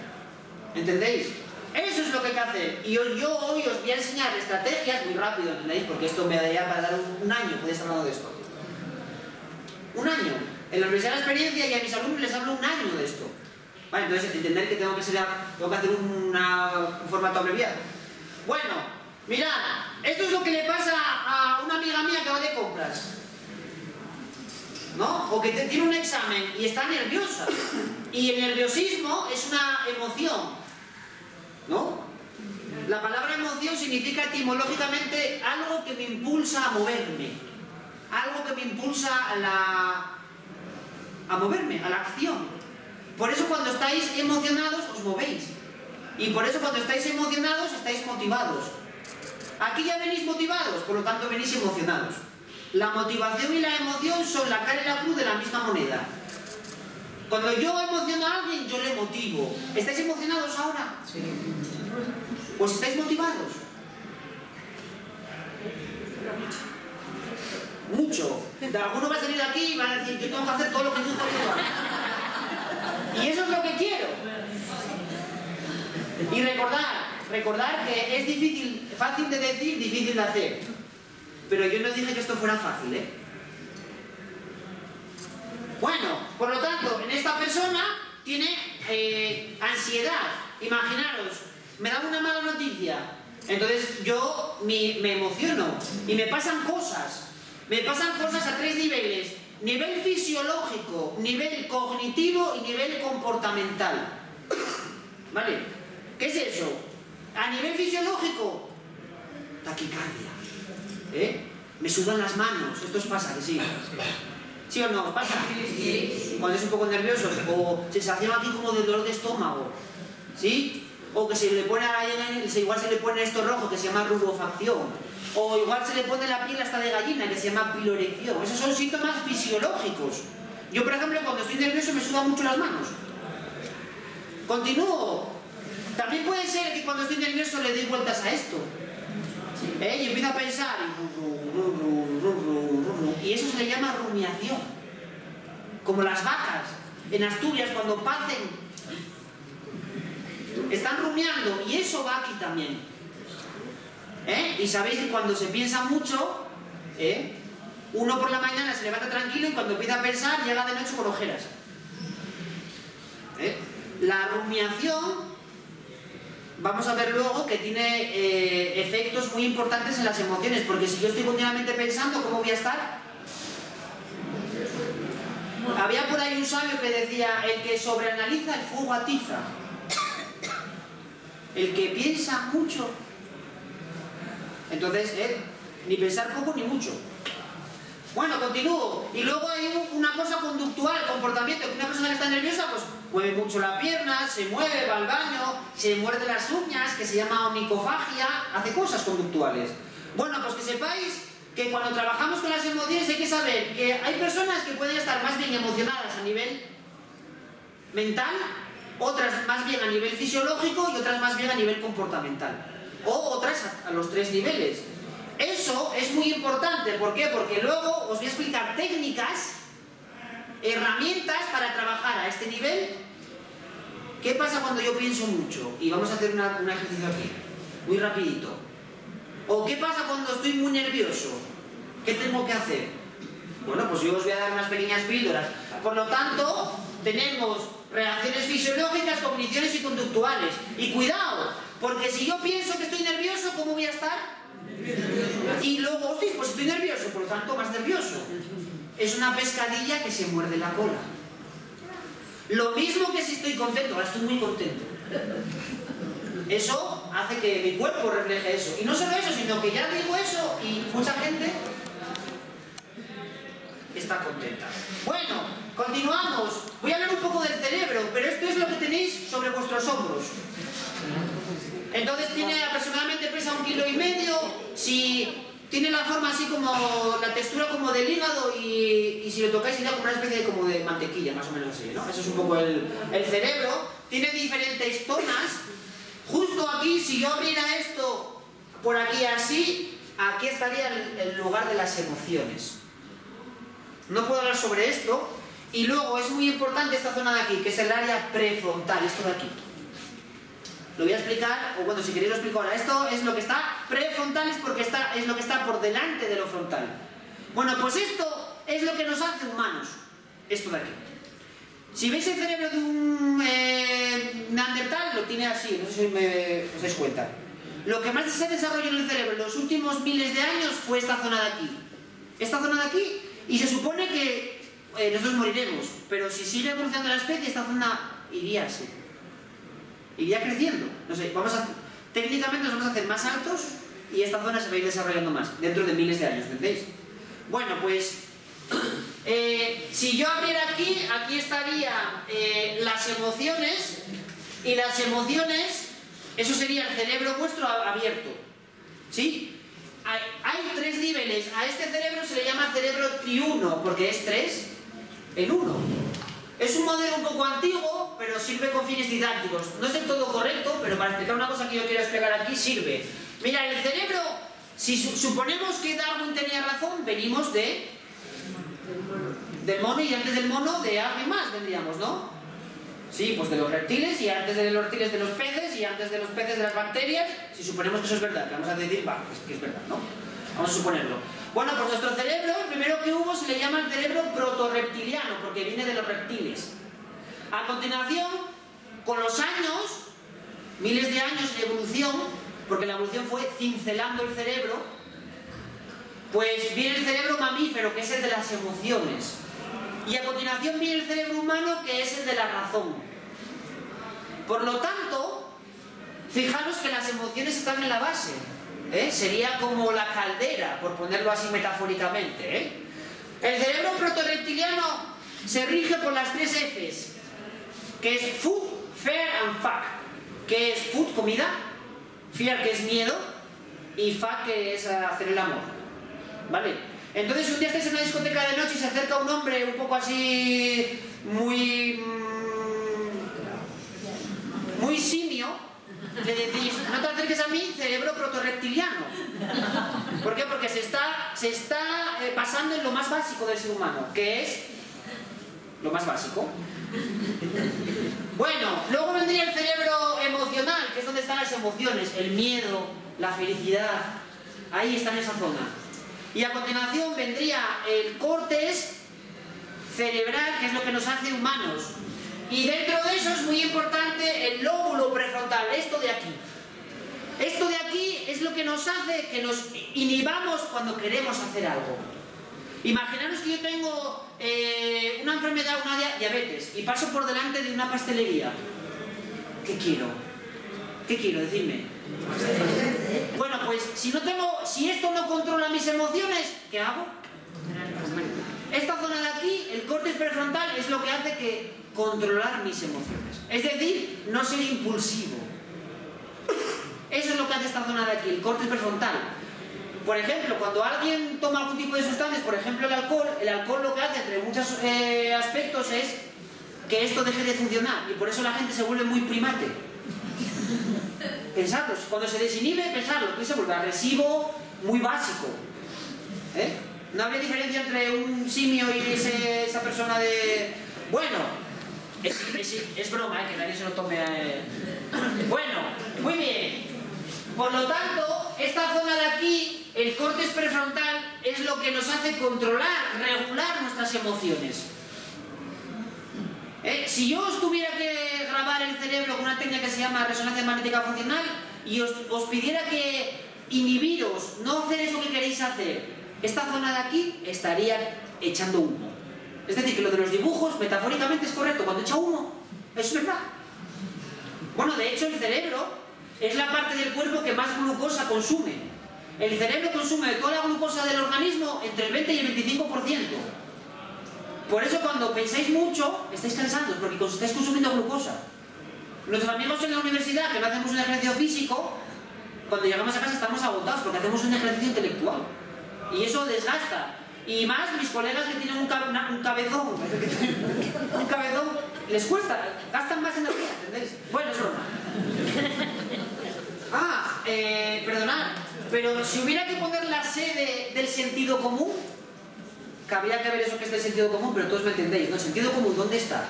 ¿Entendéis? Eso es lo que hay que hacer. Y yo, yo hoy os voy a enseñar estrategias muy rápido, ¿entendéis? Porque esto me daría para dar un, año, podéis estar hablando de esto. Un año. En la Universidad de la Experiencia y a mis alumnos les hablo un año de esto. Vale, entonces entender que tengo que, ser, tengo que hacer una, un formato abreviado. Bueno, mirad, esto es lo que le pasa a una amiga mía que va de compras. ¿No? O que tiene un examen y está nerviosa. Y el nerviosismo es una emoción. ¿No? La palabra emoción significa etimológicamente algo que me impulsa a moverme. Algo que me impulsa a la. a moverme, a la acción. Por eso cuando estáis emocionados os movéis. Y por eso cuando estáis emocionados estáis motivados. Aquí ya venís motivados, por lo tanto venís emocionados. La motivación y la emoción son la cara y la cruz de la misma moneda. Cuando yo emociono a alguien, yo le motivo. ¿Estáis emocionados ahora? Sí. Pues estáis motivados. Mucho. Alguno va a salir aquí y va a decir, yo tengo que hacer todo lo que haces. Y eso es lo que quiero. Y recordar, recordar que es difícil, fácil de decir, difícil de hacer. Pero yo no dije que esto fuera fácil, ¿eh? Bueno, por lo tanto, en esta persona tiene eh, ansiedad. Imaginaros, me dan una mala noticia. Entonces yo me emociono y me pasan cosas. Me pasan cosas a tres niveles. Nivel fisiológico, nivel cognitivo y nivel comportamental. ¿Vale? ¿Qué es eso? A nivel fisiológico, taquicardia. ¿Eh? Me sudan las manos. Esto os pasa, que sí. ¿Sí o no? ¿Os pasa? Cuando es un poco nervioso. O sensación aquí como de dolor de estómago. ¿Sí? O que se le pone igual se le pone esto rojo que se llama rubofacción. O igual se le pone la piel hasta de gallina que se llama pilorección. Esos son síntomas fisiológicos. Yo, por ejemplo, cuando estoy nervioso me sudan mucho las manos. Continúo. También puede ser que cuando estoy nervioso le doy vueltas a esto. ¿Eh? Y empiezo a pensar. y eso se le llama rumiación. Como las vacas en Asturias cuando pacen. Están rumiando y eso va aquí también. ¿Eh? Y sabéis que cuando se piensa mucho, ¿eh? uno por la mañana se levanta tranquilo y cuando empieza a pensar llega de noche con ojeras. ¿Eh? La rumiación, vamos a ver luego que tiene efectos muy importantes en las emociones, porque si yo estoy continuamente pensando, ¿cómo voy a estar? Había por ahí un sabio que decía, el que sobreanaliza el fuego atiza. El que piensa mucho. Entonces, eh, ni pensar poco ni mucho. Bueno, continúo. Y luego hay un- una cosa conductual, comportamiento, una persona que está nerviosa, pues mueve mucho la pierna, se mueve, va al baño, se muerde las uñas, que se llama onicofagia, hace cosas conductuales. Bueno, pues que sepáis que cuando trabajamos con las emociones hay que saber que hay personas que pueden estar más bien emocionadas a nivel mental, otras más bien a nivel fisiológico y otras más bien a nivel comportamental. O otras a, los tres niveles. Eso es muy importante, ¿por qué? Porque luego os voy a explicar técnicas, herramientas para trabajar a este nivel. ¿Qué pasa cuando yo pienso mucho? Y vamos a hacer un ejercicio aquí, muy rapidito. ¿O qué pasa cuando estoy muy nervioso? ¿Qué tengo que hacer? Bueno, pues yo os voy a dar unas pequeñas píldoras. Por lo tanto, tenemos reacciones fisiológicas, cogniciones y conductuales. Y cuidado, porque si yo pienso que estoy nervioso, ¿cómo voy a estar? Y luego, hostia, pues estoy nervioso, por lo tanto, más nervioso. Es una pescadilla que se muerde la cola. Lo mismo que si estoy contento, ahora estoy muy contento. Eso hace que mi cuerpo refleje eso. Y no solo eso, sino que ya digo eso y mucha gente está contenta. Bueno, continuamos. Voy a hablar un poco del cerebro, pero esto es lo que tenéis sobre vuestros hombros. Entonces tiene aproximadamente pesa un kilo y medio. Si tiene la forma así como la textura como del hígado y, si lo tocáis sería como una especie de, como de mantequilla, más o menos así, ¿no? Eso es un poco el, el cerebro. Tiene diferentes zonas. Justo aquí, si yo abriera esto por aquí así, aquí estaría el, el lugar de las emociones. no puedo hablar sobre esto. Y luego es muy importante esta zona de aquí, que es el área prefrontal, esto de aquí. Lo voy a explicar, o bueno, si queréis lo explico ahora. Esto es lo que está prefrontal, es porque está, es lo que está por delante de lo frontal. Bueno, pues esto es lo que nos hace humanos. Esto de aquí. Si veis el cerebro de un eh, neandertal, lo tiene así, no sé si me, os dais cuenta. Lo que más se desarrolló en el cerebro en los últimos miles de años fue esta zona de aquí. Esta zona de aquí, y se supone que eh, nosotros moriremos, pero si sigue evolucionando la especie, esta zona iría así. Iría creciendo. No sé, vamos a, técnicamente nos vamos a hacer más altos y esta zona se va a ir desarrollando más, dentro de miles de años, ¿entendéis? Bueno, pues eh, si yo abriera aquí, aquí estaría eh, las emociones y las emociones, eso sería el cerebro vuestro abierto. ¿Sí? Hay, hay, tres niveles. A este cerebro se le llama cerebro triuno, porque es tres en uno. Es un modelo un poco antiguo, pero sirve con fines didácticos. No es del todo correcto, pero para explicar una cosa que yo quiero explicar aquí sirve. Mira, el cerebro, si su suponemos que Darwin tenía razón, venimos de del mono y antes del mono de alguien más vendríamos, ¿no? Sí, pues de los reptiles y antes de los reptiles de los peces y antes de los peces de las bacterias, si suponemos que eso es verdad, que vamos a decir, va, que es verdad, ¿no? Vamos a suponerlo. Bueno, pues nuestro cerebro, el primero que hubo se le llama el cerebro protorreptiliano, porque viene de los reptiles. A continuación, con los años, miles de años de evolución, porque la evolución fue cincelando el cerebro, pues viene el cerebro mamífero, que es el de las emociones. Y a continuación viene el cerebro humano, que es el de la razón. Por lo tanto, fijaros que las emociones están en la base. ¿Eh? Sería como la caldera, por ponerlo así metafóricamente. ¿eh? El cerebro protorreptiliano se rige por las tres Fs, que es food, fear and fuck. Que es food, comida, fear, que es miedo, y fuck, que es hacer el amor. ¿Vale? Entonces un día estáis en una discoteca de noche y se acerca un hombre un poco así muy mm, muy simio le decís, no te acerques a mí, cerebro protorreptiliano. ¿Por qué? Porque se está, se está eh, basando en lo más básico del ser humano, que es lo más básico. Bueno, luego vendría el cerebro emocional, que es donde están las emociones, el miedo, la felicidad. Ahí está en esa zona. Y a continuación vendría el córtex cerebral, que es lo que nos hace humanos. Y dentro de eso es muy importante el lóbulo prefrontal, esto de aquí. Esto de aquí es lo que nos hace que nos inhibamos cuando queremos hacer algo. Imaginaros que yo tengo eh, una enfermedad, una diabetes, y paso por delante de una pastelería. ¿Qué quiero? ¿Qué quiero? Decidme. Bueno, pues si no tengo, si esto no controla mis emociones, ¿qué hago? Esta zona de aquí, el córtex prefrontal, es lo que hace que controlar mis emociones. Es decir, no ser impulsivo. Eso es lo que hace esta zona de aquí, el córtex prefrontal. Por ejemplo, cuando alguien toma algún tipo de sustancias, por ejemplo el alcohol, el alcohol lo que hace entre muchos eh, aspectos es que esto deje de funcionar y por eso la gente se vuelve muy primate. Pensadlo, cuando se desinhibe, pensadlo, que se vuelve agresivo, muy básico. ¿Eh? No habría diferencia entre un simio y esa persona de... Bueno, es, broma, ¿eh? que nadie se lo tome a... Bueno, muy bien. Por lo tanto, esta zona de aquí, el córtex prefrontal, es lo que nos hace controlar, regular nuestras emociones. ¿Eh? Si yo os tuviera que grabar el cerebro con una técnica que se llama resonancia magnética funcional y os, pidiera que inhibiros, no hacer eso que queréis hacer, esta zona de aquí estaría echando humo. Es decir, que lo de los dibujos, metafóricamente es correcto, cuando echa humo, es verdad. Bueno, de hecho el cerebro es la parte del cuerpo que más glucosa consume. El cerebro consume toda la glucosa del organismo entre el 20 y el 25%. Por eso cuando pensáis mucho, estáis cansados, porque estáis consumiendo glucosa. Nuestros amigos en la universidad, que no hacemos un ejercicio físico, cuando llegamos a casa estamos agotados, porque hacemos un ejercicio intelectual. Y eso desgasta. Y más mis colegas que tienen un, cabezón, un cabezón, les cuesta, gastan más energía, ¿entendéis? Bueno, es broma. Ah, eh, perdonad, pero si hubiera que poner la sede del sentido común, cabría que ver eso que es del sentido común, pero todos me entendéis, ¿no? El sentido común, ¿dónde está?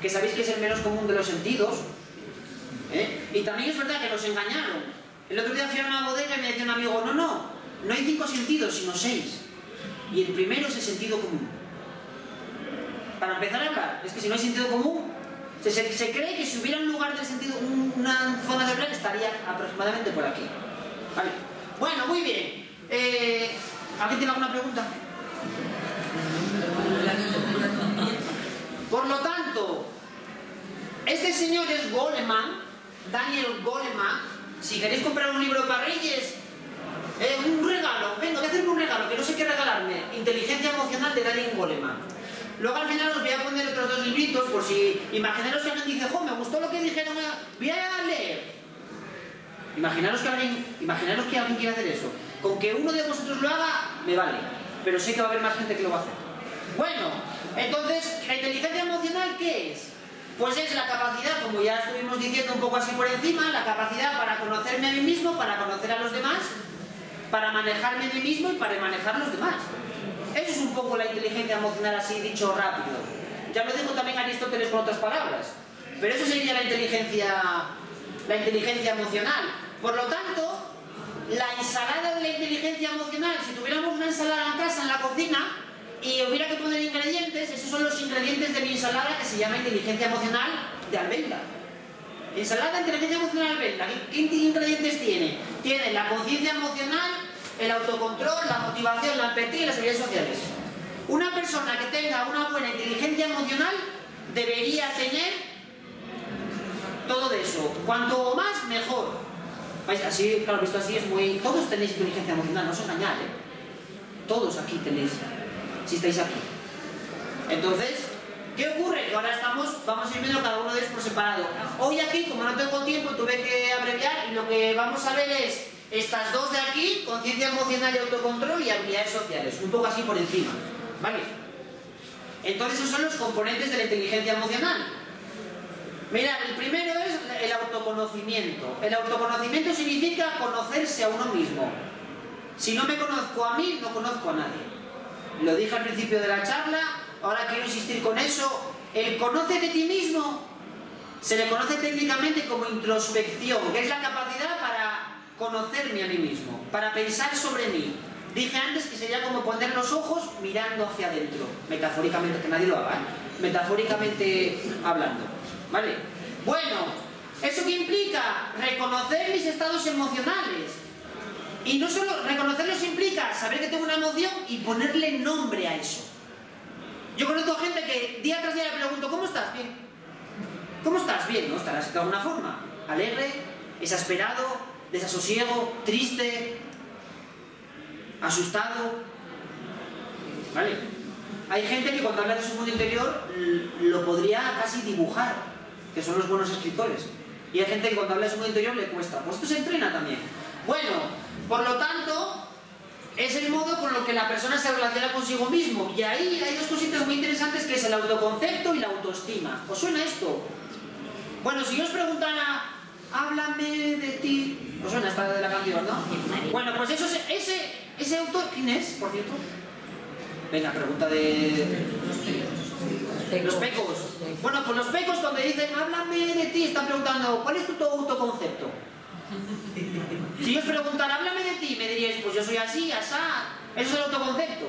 Que sabéis que es el menos común de los sentidos. ¿eh? Y también es verdad que nos engañaron. El otro día fui a una bodega y me decía un amigo, no, no, no hay cinco sentidos, sino seis. Y el primero es el sentido común. Para empezar a hablar, es que si no hay sentido común, se, se- cree que si hubiera un lugar del sentido, un- una zona de hablar, estaría aproximadamente por aquí. Vale. Bueno, muy bien. Eh, ¿Alguien tiene alguna pregunta? Por lo tanto, este señor es Goleman, Daniel Goleman. Si queréis comprar un libro para Reyes, eh, un regalo, venga, voy a hacerme un regalo, que no sé qué regalarme. Inteligencia emocional de Daniel Goleman. Luego al final os voy a poner otros dos libritos por si imaginaros que alguien dice, jo, me gustó lo que dijeron, voy a leer. Imaginaros que alguien, imaginaros que alguien quiere hacer eso. Con que uno de vosotros lo haga, me vale. Pero sé que va a haber más gente que lo va a hacer. Bueno, entonces, ¿la inteligencia emocional qué es? Pues es la capacidad, como ya estuvimos diciendo un poco así por encima, la capacidad para conocerme a mí mismo, para conocer a los demás, para manejarme a mí mismo y para manejar a los demás. Eso es un poco la inteligencia emocional así dicho rápido. Ya lo dijo también Aristóteles con otras palabras. Pero eso sería la inteligencia, la inteligencia emocional. Por lo tanto, la ensalada de la inteligencia emocional, si tuviéramos una ensalada en casa, en la cocina, y hubiera que poner ingredientes, esos son los ingredientes de mi ensalada que se llama inteligencia emocional de almendra. Ensalada inteligencia emocional almendra, ¿qué, ingredientes tiene? Tiene la conciencia emocional, el autocontrol, la motivación, la empatía y las habilidades sociales. Una persona que tenga una buena inteligencia emocional debería tener todo eso. Cuanto más, mejor. Así, claro, visto así es muy... Todos tenéis inteligencia emocional, no os engañáis, ¿eh? Todos aquí tenéis, si estáis aquí. Entonces, ¿qué ocurre? Que ahora estamos, vamos a ir viendo cada uno de ellos por separado. Hoy aquí, como no tengo tiempo, tuve que abreviar y lo que vamos a ver es estas dos de aquí, conciencia emocional y autocontrol y habilidades sociales, un poco así por encima, ¿vale? Entonces esos son los componentes de la inteligencia emocional. Mirad, el primero es el autoconocimiento. El autoconocimiento significa conocerse a uno mismo. Si no me conozco a mí, no conozco a nadie. Lo dije al principio de la charla, ahora quiero insistir con eso. El conoce de ti mismo se le conoce técnicamente como introspección, que es la capacidad para conocerme a mí mismo, para pensar sobre mí. Dije antes que sería como poner los ojos mirando hacia adentro, metafóricamente, que nadie lo haga, ¿eh? metafóricamente hablando. ¿Vale? Bueno, ¿eso qué implica? Reconocer mis estados emocionales. Y no solo reconocerlos implica saber que tengo una emoción y ponerle nombre a eso. Yo conozco gente que día tras día le pregunto, ¿cómo estás? Bien. ¿Cómo estás? Bien, ¿no? Estarás de alguna forma. Alegre, exasperado, desasosiego, triste, asustado. ¿Vale? Hay gente que cuando habla de su mundo interior lo podría casi dibujar, que son los buenos escritores. Y hay gente que cuando habla de su mundo interior le cuesta. Pues esto se entrena también. Bueno, por lo tanto, es el modo con lo que la persona se relaciona consigo mismo. Y ahí hay dos cositas muy interesantes que es el autoconcepto y la autoestima. ¿Os suena esto? Bueno, si yo os preguntara, háblame de ti. ¿Os suena esta de la canción, no? Bueno, pues eso, es- ese, ese autor, ¿quién es, por cierto? Venga, pregunta de... Los pecos. Bueno, pues los pecos cuando dicen, háblame de ti, están preguntando, ¿cuál es tu tu autoconcepto? Si os preguntara, háblame de ti, me diríais, pues yo soy así, asá. Eso es el autoconcepto.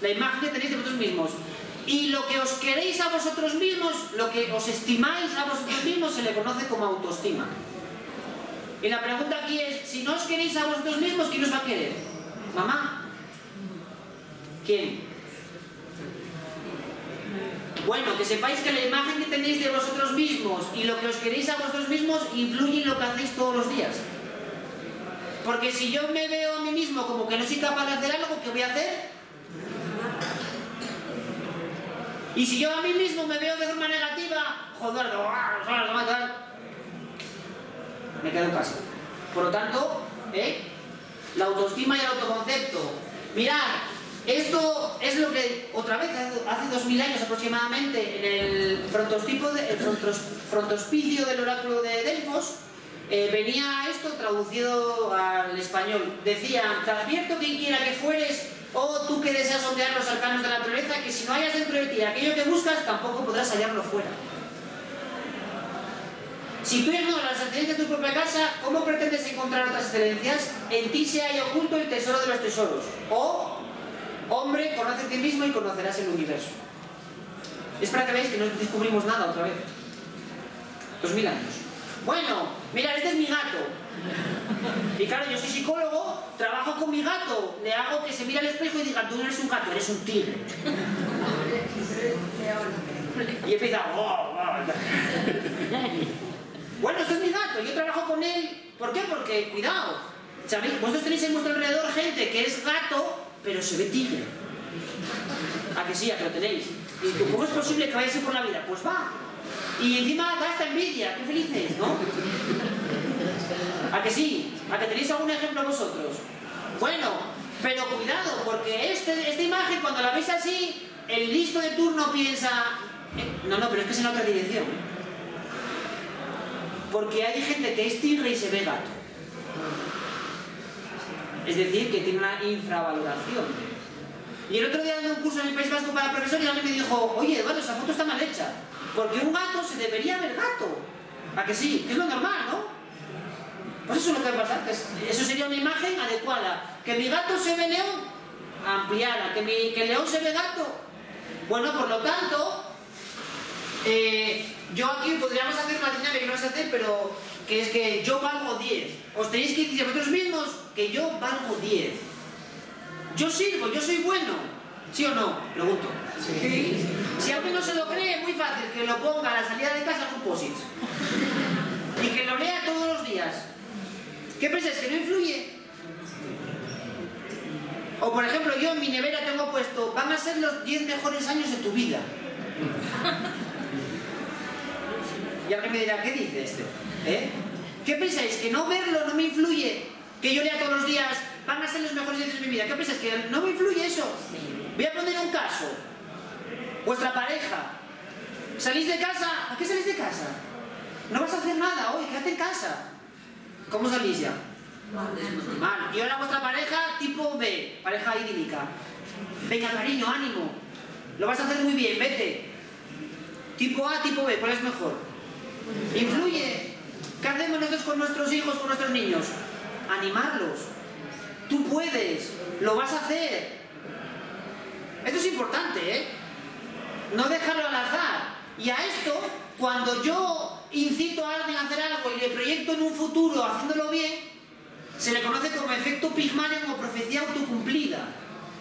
La imagen que tenéis de vosotros mismos. Y lo que os queréis a vosotros mismos, lo que os estimáis a vosotros mismos, se le conoce como autoestima. Y la pregunta aquí es, si no os queréis a vosotros mismos, ¿quién os va a querer? ¿Mamá? ¿Quién? Bueno, que sepáis que la imagen que tenéis de vosotros mismos y lo que os queréis a vosotros mismos influye en lo que hacéis todos los días. Porque si yo me veo a mí mismo como que no soy capaz de hacer algo, ¿qué voy a hacer? Y si yo a mí mismo me veo de forma negativa, joder, me quedo en casa. Por lo tanto, ¿eh? la autoestima y el autoconcepto. Mirad, esto es lo que otra vez hace- hace 2000 años aproximadamente en el frontospicio del oráculo de Delfos eh, venía esto traducido al español. Decía, te advierto quien quiera que fueres, oh tú que deseas sondear los arcanos de la naturaleza, que si no hayas dentro de ti aquello que buscas, tampoco podrás hallarlo fuera. Si tú ignoras las excelencias de tu propia casa, ¿cómo pretendes encontrar otras excelencias? En ti se halla oculto el tesoro de los tesoros. O, hombre, conoce a ti mismo y conocerás el universo. Es para que veáis que no descubrimos nada otra vez. Dos mil años. Bueno, mira, este es mi gato. Y claro, yo soy psicólogo, trabajo con mi gato, le hago que se mire al espejo y diga, tú no eres un gato, eres un tigre. Y empieza, "Oh, oh". Bueno, este es mi gato, yo trabajo con él. ¿Por qué? Porque, cuidado, ¿sabéis? Vosotros tenéis en vuestro alrededor gente que es gato, pero se ve tigre. ¿A que sí? ¿A que lo tenéis? ¿Y tú, cómo es posible que vaya así por la vida? Pues va. Y encima da esta envidia, qué felices, ¿no? ¿A que sí? ¿A que tenéis algún ejemplo vosotros? Bueno, pero cuidado, porque este, esta imagen cuando la veis así, el listo de turno piensa... "Eh, no, no, pero es que es en otra dirección. Porque hay gente que es tigre y se ve gato. Es decir, que tiene una infravaloración. Y el otro día dando un curso en el País Vasco para profesores, alguien me dijo, oye, Eduardo, esa foto está mal hecha. Porque un gato se debería ver gato. ¿A que sí? Es lo normal, ¿no? Pues eso es lo que pasa. que es- Eso sería una imagen adecuada. Que mi gato se ve león, ampliada. Que, mi, que el león se ve gato. Bueno, por lo tanto, eh, yo aquí podríamos hacer una dinámica que no vas a hacer, pero que es que yo valgo 10. Os tenéis que decir a vosotros mismos que yo valgo 10. Yo sirvo, yo soy bueno. ¿Sí o no? Pregunto. Si alguien no se lo cree, muy fácil, que lo ponga a la salida de casa en un post Y que lo lea todos los días. ¿Qué pensáis? ¿Que no influye? O por ejemplo, yo en mi nevera tengo puesto, van a ser los 10 mejores años de tu vida. Y alguien me dirá, ¿qué dice este? ¿Eh? ¿Qué pensáis? ¿Que no verlo no me influye? Que yo lea todos los días, van a ser los mejores días de mi vida. ¿Qué pensáis? ¿Que no me influye eso? Voy a poner un caso. Vuestra pareja. ¿Salís de casa? ¿A qué salís de casa? No vas a hacer nada hoy, quédate en casa. ¿Cómo salís ya? Mal. Y ahora vuestra pareja tipo B, pareja idílica. Venga, cariño, ánimo. Lo vas a hacer muy bien, vete. Tipo A, tipo B, ¿cuál es mejor? Influye. ¿Qué hacemos nosotros con nuestros hijos, con nuestros niños? Animarlos. Tú puedes, lo vas a hacer. Esto es importante, ¿eh? No dejarlo al azar. Y a esto, cuando yo incito a alguien a hacer algo y le proyecto en un futuro haciéndolo bien, se le conoce como efecto Pygmalion o profecía autocumplida.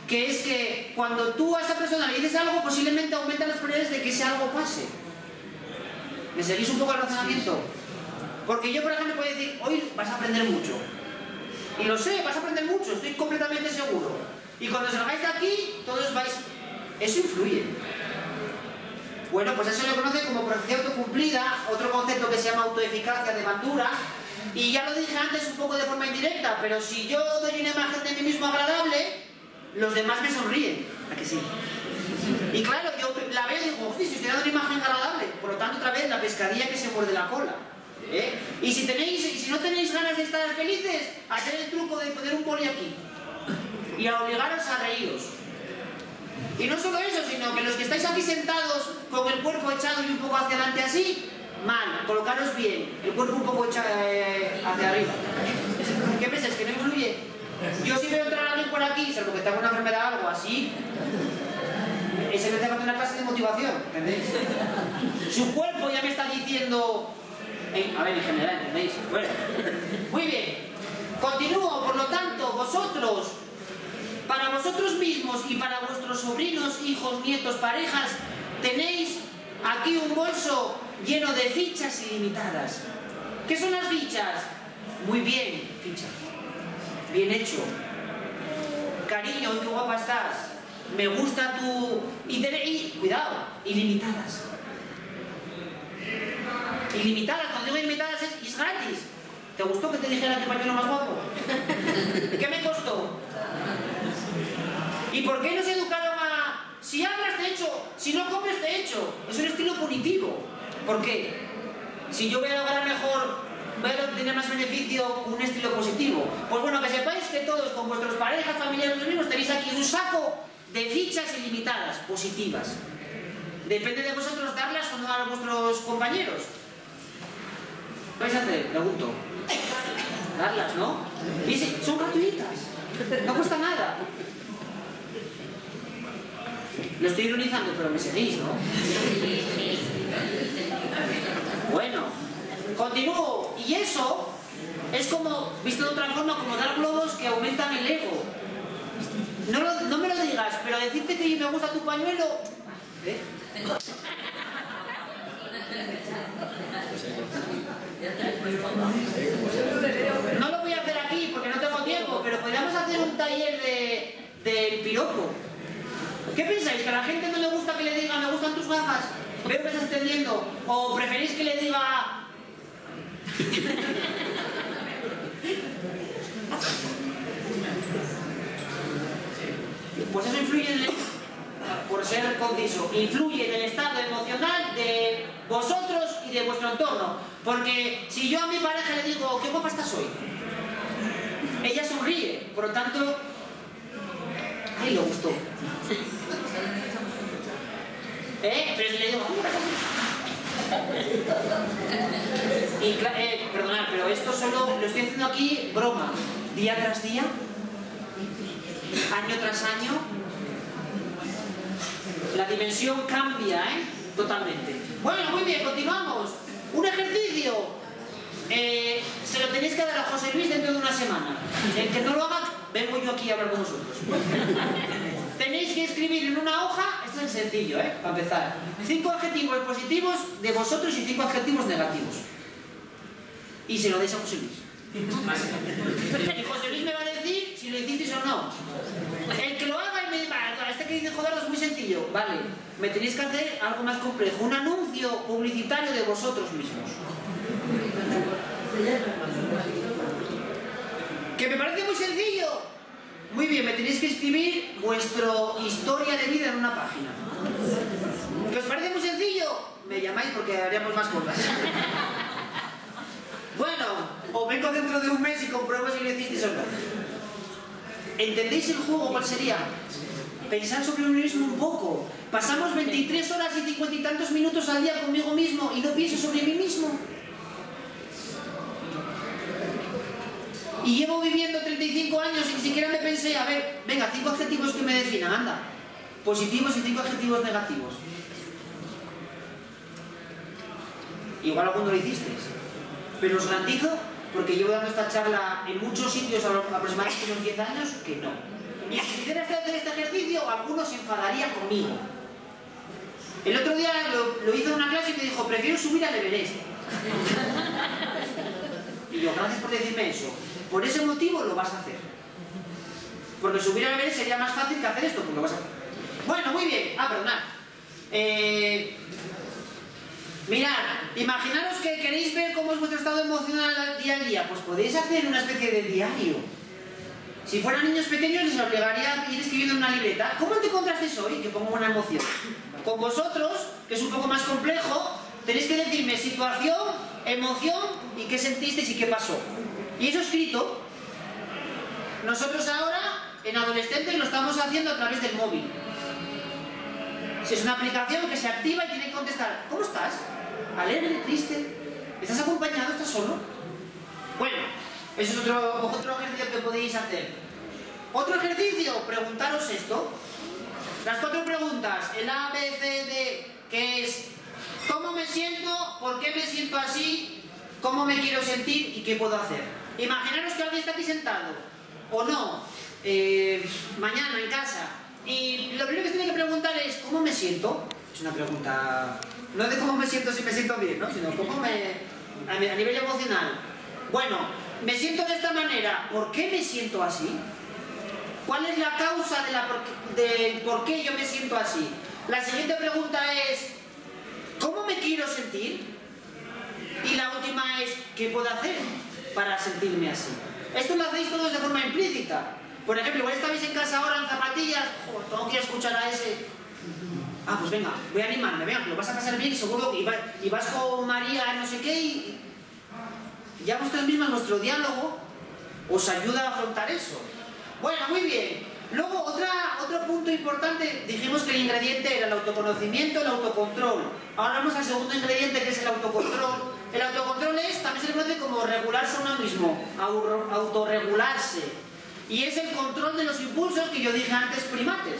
Que es que cuando tú a esa persona le dices algo, posiblemente aumentan las probabilidades de que ese algo pase. ¿Me seguís un poco el razonamiento? Porque yo, por ejemplo, puedo decir, hoy vas a aprender mucho. Y lo sé, vas a aprender mucho, estoy completamente seguro. Y cuando salgáis de aquí, todos vais... Eso influye. Bueno, pues eso le conoce como profecía autocumplida, otro concepto que se llama autoeficacia de Bandura. Y ya lo dije antes un poco de forma indirecta, pero si yo doy una imagen de mí mismo agradable, los demás me sonríen. ¿A que sí? Y claro, yo la veo y digo, si estoy dando una imagen agradable, por lo tanto otra vez la pescadilla que se muerde la cola. ¿eh? Y si tenéis, si no tenéis ganas de estar felices, hacer el truco de poner un boli aquí. Y a obligaros a reíros. Y no solo eso, sino que los que estáis aquí sentados con el cuerpo echado y un poco hacia adelante así, mal, colocaros bien, el cuerpo un poco echado eh, hacia arriba. ¿Qué pensáis? ¿Que no influye? Yo si veo entrar a alguien por aquí, salvo que tenga una enfermedad o algo así, ese me hace una clase de motivación, ¿entendéis? Su cuerpo ya me está diciendo... a ver, en general, ¿entendéis? Bueno, muy bien. Continúo, por lo tanto, vosotros, para vosotros mismos y para vuestros sobrinos, hijos, nietos, parejas, tenéis aquí un bolso lleno de fichas ilimitadas. ¿Qué son las fichas? Muy bien, fichas. Bien hecho. Cariño, qué guapa estás. Me gusta tu... Y, cuidado, ilimitadas. Ilimitadas, cuando digo ilimitadas es, es gratis. ¿Te gustó que te dijera que para lo más guapo? ¿Qué me costó? ¿Y por qué nos educaron a... Si hablas, te echo. Si no comes, te echo. Es un estilo punitivo. ¿Por qué? Si yo voy a lograr mejor, voy a tener más beneficio un estilo positivo. Pues bueno, que sepáis que todos, con vuestros parejas, familiares, amigos, tenéis aquí un saco de fichas ilimitadas, positivas. Depende de vosotros darlas o no a vuestros compañeros. ¿Qué vais a hacer? Pregunto. Darlas, ¿no? Dice, son gratuitas. No cuesta nada. Lo estoy ironizando, pero me seguís, ¿no? Bueno, continúo. Y eso es como, visto de otra forma, como dar globos que aumentan el ego. No, lo- no me lo digas, pero decirte que me gusta tu pañuelo... ¿eh? No lo voy a hacer aquí porque no tengo tiempo, pero podríamos hacer un taller de, del piropo. ¿Qué pensáis? ¿Que a la gente no le gusta que le diga me gustan tus gafas? Veo que estás entendiendo. ¿O preferís que le diga... Pues eso influye en el, por ser conciso, influye en el estado emocional de vosotros y de vuestro entorno. Porque si yo a mi pareja le digo, qué guapa estás hoy, ella sonríe, por lo tanto, ay, le gustó. ¿Eh? Pero le digo, eh, perdonad, pero esto solo lo estoy haciendo aquí broma, día tras día, año tras año, la dimensión cambia, ¿eh? Totalmente. Bueno, muy bien, continuamos. Un ejercicio. Eh, se lo tenéis que dar a José Luis dentro de una semana. El que no lo haga, vengo yo aquí a hablar con vosotros. Tenéis que escribir en una hoja, esto es sencillo, ¿eh? Para empezar. Cinco adjetivos positivos de vosotros y cinco adjetivos negativos. Y se lo deis a José Luis. Y José Luis me va a decir si lo hicisteis o no. El que lo haga y me diga, "Ah, este que dice Jodardo es muy sencillo. Vale, me tenéis que hacer algo más complejo. Un anuncio publicitario de vosotros mismos. ¿Que me parece muy sencillo? Muy bien, me tenéis que escribir vuestra historia de vida en una página. ¿Que os parece muy sencillo? Me llamáis porque haríamos más cosas. Bueno, os vengo dentro de un mes y compruebo si lo hicisteis o no. ¿Entendéis el juego cuál sería? Pensar sobre uno mismo un poco. Pasamos 23 horas y 50 y tantos minutos al día conmigo mismo y no pienso sobre mí mismo. Y llevo viviendo 35 años y ni siquiera me pensé, a ver, venga, cinco adjetivos que me definan, anda. Positivos y cinco adjetivos negativos. Igual alguno lo hicisteis. Pero os garantizo, porque llevo dando esta charla en muchos sitios a aproximadamente unos 10 años, que no. Y si quisieras hacer este ejercicio, alguno se enfadaría conmigo. El otro día lo, lo hizo en una clase y me dijo, prefiero subir al Everest. Y yo, gracias por decirme eso. Por ese motivo lo vas a hacer. Porque subir al Everest sería más fácil que hacer esto, pues lo vas a hacer. Bueno, muy bien. Ah, perdonad. Eh, mirad, imaginaros que queréis ver cómo es vuestro estado emocional al día al día. Pues podéis hacer una especie de diario. Si fueran niños pequeños les obligaría a ir escribiendo en una libreta. ¿Cómo te encontraste hoy? Que pongo una emoción. Con vosotros, que es un poco más complejo, tenéis que decirme situación, emoción y qué sentisteis y qué pasó. Y eso escrito, nosotros ahora, en adolescentes, lo estamos haciendo a través del móvil. Si es una aplicación que se activa y tiene que contestar, ¿cómo estás? ¿Alegre? ¿Triste? ¿Estás acompañado? ¿Estás solo? Bueno, eso es otro, otro ejercicio que podéis hacer. Otro ejercicio, preguntaros esto. Las cuatro preguntas, el A, B, C, D, que es ¿cómo me siento? ¿Por qué me siento así? ¿Cómo me quiero sentir? ¿Y qué puedo hacer? Imaginaros que alguien está aquí sentado, o no, eh, mañana en casa, y lo primero que se tiene que preguntar es ¿cómo me siento? Es una pregunta, no de cómo me siento si me siento bien, ¿no? sino cómo me, a nivel emocional. Bueno, me siento de esta manera, ¿por qué me siento así? ¿Cuál es la causa del por qué yo me siento así? La siguiente pregunta es, ¿cómo me quiero sentir? Y la última es, ¿qué puedo hacer para sentirme así? Esto lo hacéis todos de forma implícita. Por ejemplo, igual estáis en casa ahora en zapatillas, "Joder, tengo que escuchar a ese... Ah, pues venga, voy a animarme, venga, lo vas a pasar bien y seguro que y vas con María, no sé qué, y ya vosotras mismas nuestro diálogo os ayuda a afrontar eso. Bueno, muy bien. Luego, otra, otro punto importante, dijimos que el ingrediente era el autoconocimiento, el autocontrol. Ahora vamos al segundo ingrediente que es el autocontrol. El autocontrol es, también se le conoce como regularse uno mismo, au- autorregularse. Y es el control de los impulsos que yo dije antes primates.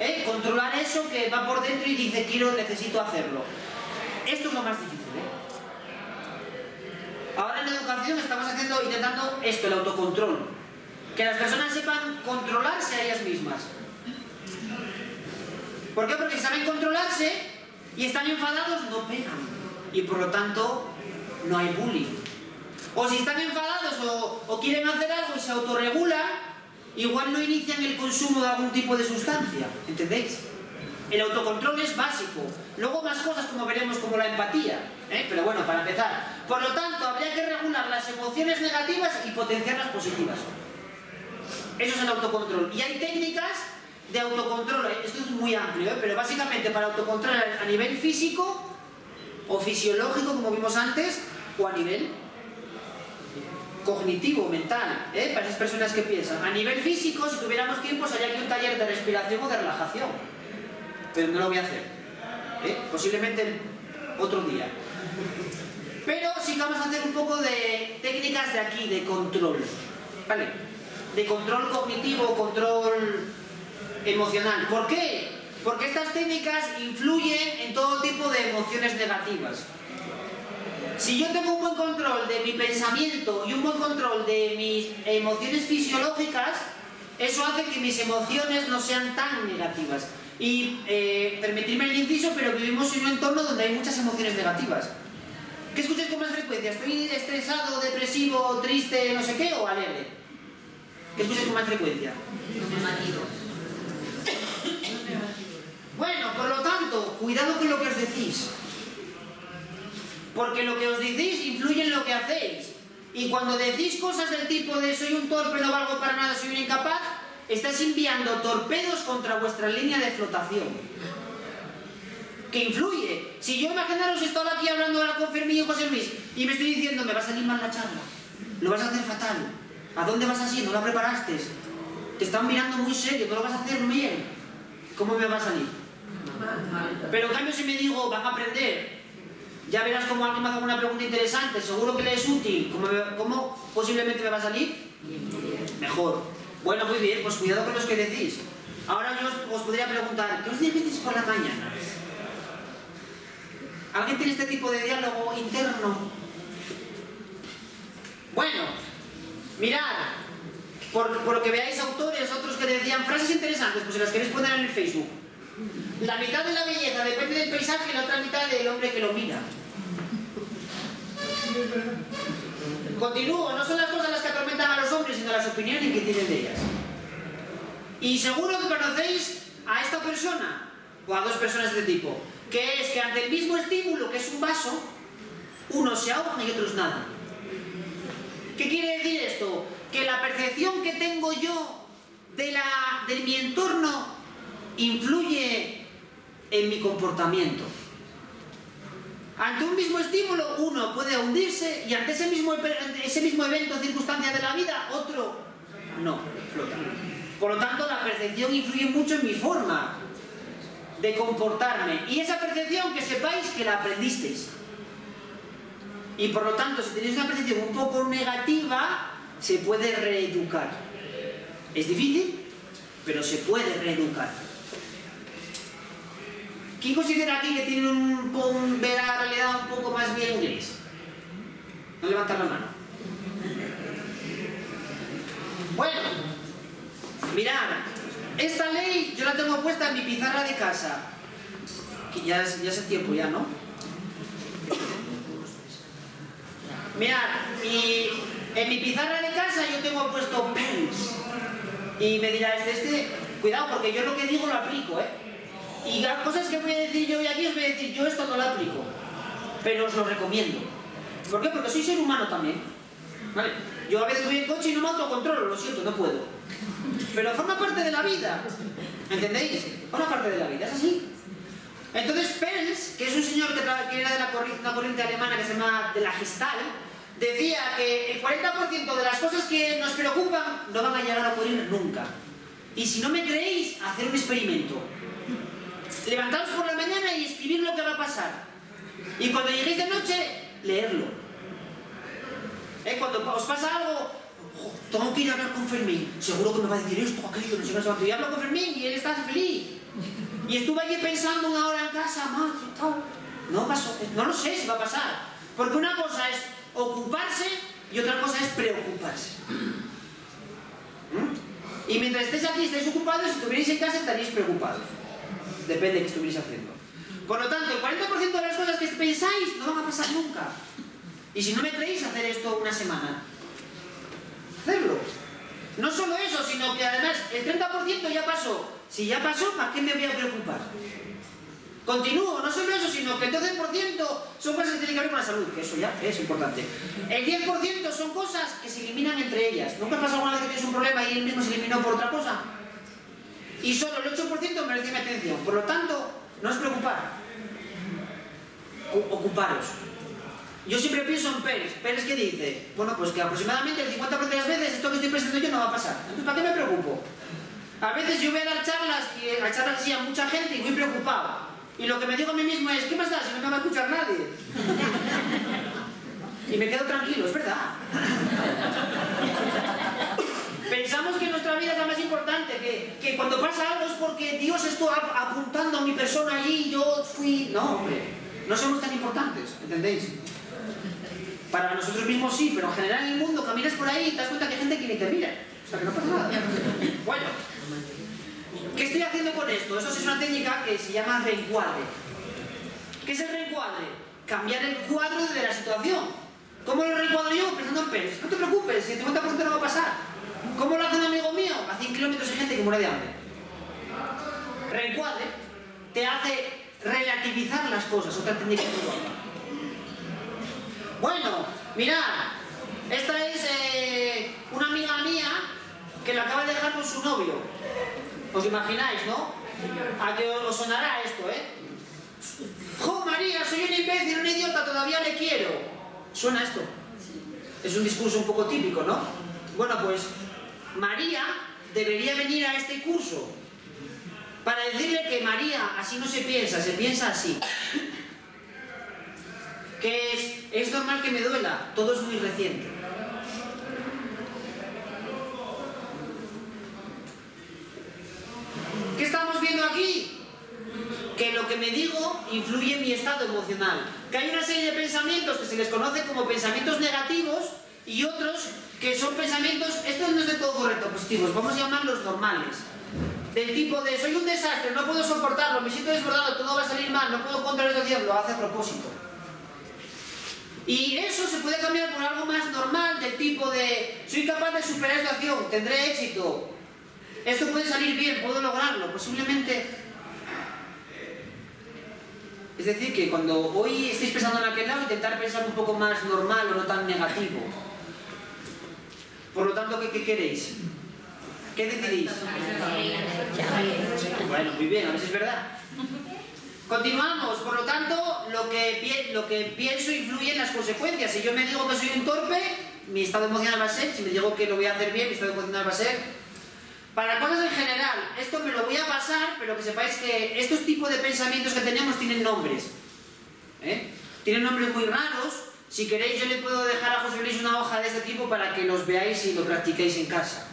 ¿Eh? Controlar eso que va por dentro y dice quiero, necesito hacerlo. Esto es lo más difícil. ¿eh? Ahora en la educación estamos haciendo, intentando esto, el autocontrol. Que las personas sepan controlarse a ellas mismas. ¿Por qué? Porque si saben controlarse y están enfadados, no pegan. Y por lo tanto, no hay bullying. O si están enfadados o, quieren hacer algo y se autorregulan, igual no inician el consumo de algún tipo de sustancia. ¿Entendéis? El autocontrol es básico. Luego más cosas como veremos como la empatía. ¿eh? Pero bueno, para empezar. Por lo tanto, habría que regular las emociones negativas y potenciar las positivas. Eso es el autocontrol. Y hay técnicas de autocontrol. Esto es muy amplio, ¿eh? pero básicamente para autocontrol a nivel físico o fisiológico, como vimos antes, o a nivel cognitivo, mental, ¿eh? para esas personas que piensan. A nivel físico, si tuviéramos tiempo, sería aquí un taller de respiración o de relajación. Pero no lo voy a hacer. ¿eh? Posiblemente otro día. Pero sí que vamos a hacer un poco de técnicas de aquí, de control. ¿Vale? De control cognitivo, control emocional. ¿Por qué? Porque estas técnicas influyen en todo tipo de emociones negativas. Si yo tengo un buen control de mi pensamiento y un buen control de mis emociones fisiológicas, eso hace que mis emociones no sean tan negativas. Y eh, permitirme el inciso, pero vivimos en un entorno donde hay muchas emociones negativas. ¿Qué escuchas con más frecuencia? ¿Estoy estresado, depresivo, triste, no sé qué, o alegre? ¿Qué escuchas con más frecuencia? Bueno, por lo tanto, cuidado con lo que os decís. Porque lo que os decís influye en lo que hacéis. Y cuando decís cosas del tipo de soy un torpe, no valgo para nada, soy un incapaz, estáis enviando torpedos contra vuestra línea de flotación. Que influye. Si yo imaginaros estoy aquí hablando ahora con Fermín y José Luis y me estoy diciendo me va a salir mal la charla, lo vas a hacer fatal. ¿A dónde vas así? ¿No la preparaste? Te están mirando muy serio, no lo vas a hacer bien. ¿Cómo me va a salir? Pero en cambio si me digo, van a aprender, ya verás cómo alguien me hace una pregunta interesante, seguro que le es útil, ¿cómo, me- cómo posiblemente me va a salir? Mejor. Bueno, muy bien, pues cuidado con los que decís. Ahora yo os, os podría preguntar, ¿qué os dijisteis por la mañana? ¿Alguien tiene este tipo de diálogo interno? Bueno, mirad, por, por lo que veáis autores, otros que decían frases interesantes, pues si las queréis poner en el Facebook. La mitad de la belleza depende del paisaje y la otra mitad del hombre que lo mira. Continúo, no son las cosas las que atormentan a los hombres, sino las opiniones que tienen de ellas. Y seguro que conocéis a esta persona, o a dos personas de este tipo, que es que ante el mismo estímulo, que es un vaso, unos se ahogan y otros nada. ¿Qué quiere decir esto? Que la percepción que tengo yo de, la, de mi entorno influye en mi comportamiento. Ante un mismo estímulo, uno puede hundirse y ante ese mismo, ese mismo evento o circunstancia de la vida, otro no, flota. Por lo tanto, la percepción influye mucho en mi forma de comportarme. Y esa percepción, que sepáis que la aprendisteis. Y por lo tanto, si tenéis una percepción un poco negativa, se puede reeducar. Es difícil, pero se puede reeducar. ¿Quién considera aquí que tiene un, un, ve la realidad un poco más bien gris? No levantar la mano. Bueno, mirad, esta ley yo la tengo puesta en mi pizarra de casa. Que ya es, el tiempo ya, ¿no? Mirad, mi- en mi pizarra de casa yo tengo puesto pens. Y me dirá este, este, cuidado porque yo lo que digo lo aplico, ¿eh? Y las cosas que voy a decir yo hoy aquí os voy a decir, yo esto no lo aplico. Pero os lo recomiendo. ¿Por qué? Porque soy ser humano también. ¿Vale? Yo a veces voy en coche y no me autocontrolo, lo siento, no puedo. Pero forma parte de la vida. ¿Entendéis? Forma parte de la vida, es así. Entonces Pels, que es un señor que, que era de la corriente, una corriente alemana que se llama de la Gestalt, decía que el 40% de las cosas que nos preocupan no van a llegar a ocurrir nunca. Y si no me creéis, hacer un experimento. Levantaos por la mañana y escribir lo que va a pasar. Y cuando lleguéis de noche, leerlo. ¿Eh? Cuando os pasa algo, "Jo, tengo que ir a hablar con Fermín. Seguro que me va a decir esto, aquello, no sé qué, no sé cuánto". Y hablo con Fermín y él está feliz. Y estuve allí pensando una hora en casa, madre, tal. No pasó, no lo sé si va a pasar. Porque una cosa es ocuparse y otra cosa es preocuparse. ¿Mm? Y mientras estéis aquí, estáis ocupados, si estuvierais en casa estaríais preocupados. Depende de qué estuvierais haciendo. Por lo tanto, el 40% de las cosas que pensáis no van a pasar nunca. Y si no me creéis, hacer esto una semana. Hacerlo. No solo eso, sino que además el 30% ya pasó. Si ya pasó, ¿para qué me voy a preocupar? Continúo, no solo eso, sino que el 12% son cosas que tienen que ver con la salud, que eso ya es importante. El 10% son cosas que se eliminan entre ellas. ¿Nunca has pasado alguna vez que tienes un problema y él mismo se eliminó por otra cosa? Y solo el 8% merece mi atención. Por lo tanto, no os preocupar. Ocuparos. Yo siempre pienso en Pérez. ¿Pérez qué dice? Bueno, pues que aproximadamente el 50% de las veces esto que estoy presentando yo no va a pasar. Entonces, ¿para qué me preocupo? A veces yo voy a dar charlas y a charlas así a mucha gente y muy preocupado. Y lo que me digo a mí mismo es, ¿qué da si no me va a escuchar nadie? y me quedo tranquilo, es verdad. Pensamos que nuestra vida es la más importante, que, que cuando pasa algo es porque Dios está ap- apuntando a mi persona allí y yo fui... No, hombre, no somos tan importantes, ¿entendéis? Para nosotros mismos sí, pero en general en el mundo caminas por ahí y te das cuenta que hay gente que ni te mira. O sea, que no pasa nada. Bueno, ¿qué estoy haciendo con esto? Eso es una técnica que se llama reencuadre. ¿Qué es el reencuadre? Cambiar el cuadro de la situación. ¿Cómo lo reencuadro yo? Pensando en Pérez. No te preocupes, si el 50% no va a pasar. ¿Cómo lo hace un amigo mío? A 100 kilómetros hay gente que muere de hambre. Reencuadre te hace relativizar las cosas, otra técnica que. Bueno, mirad, esta es eh, una amiga mía que la acaba de dejar con su novio. ¿Os imagináis, no? A que os sonará esto, ¿eh? ¡Jo, María, soy un imbécil, un idiota, todavía le quiero! ¿Suena esto? Es un discurso un poco típico, ¿no? Bueno, pues María debería venir a este curso para decirle que María así no se piensa, se piensa así. Que es, es normal que me duela, todo es muy reciente. ¿Qué estamos viendo aquí? Que lo que me digo influye en mi estado emocional. Que hay una serie de pensamientos que se les conoce como pensamientos negativos y otros que son pensamientos, esto no es de todo correcto, positivos, vamos a llamarlos normales. Del tipo de soy un desastre, no puedo soportarlo, me siento desbordado, todo va a salir mal, no puedo controlar la situación, lo hace a propósito. Y eso se puede cambiar por algo más normal, del tipo de soy capaz de superar esta situación, tendré éxito, esto puede salir bien, puedo lograrlo, posiblemente. Es decir, que cuando hoy estéis pensando en aquel lado, intentar pensar un poco más normal o no tan negativo. Por lo tanto, ¿qué, queréis? ¿Qué decidís? Bueno, muy bien, a ver si es verdad. Continuamos, por lo tanto, lo que, pi- lo que pienso influye en las consecuencias. Si yo me digo que soy un torpe, mi estado emocional va a ser, si me digo que lo voy a hacer bien, mi estado emocional va a ser. Para cosas en general, esto me lo voy a pasar, pero que sepáis que estos tipos de pensamientos que tenemos tienen nombres. ¿eh? Tienen nombres muy raros. Si queréis, yo le puedo dejar a José Luis una hoja de este tipo para que los veáis y lo practiquéis en casa.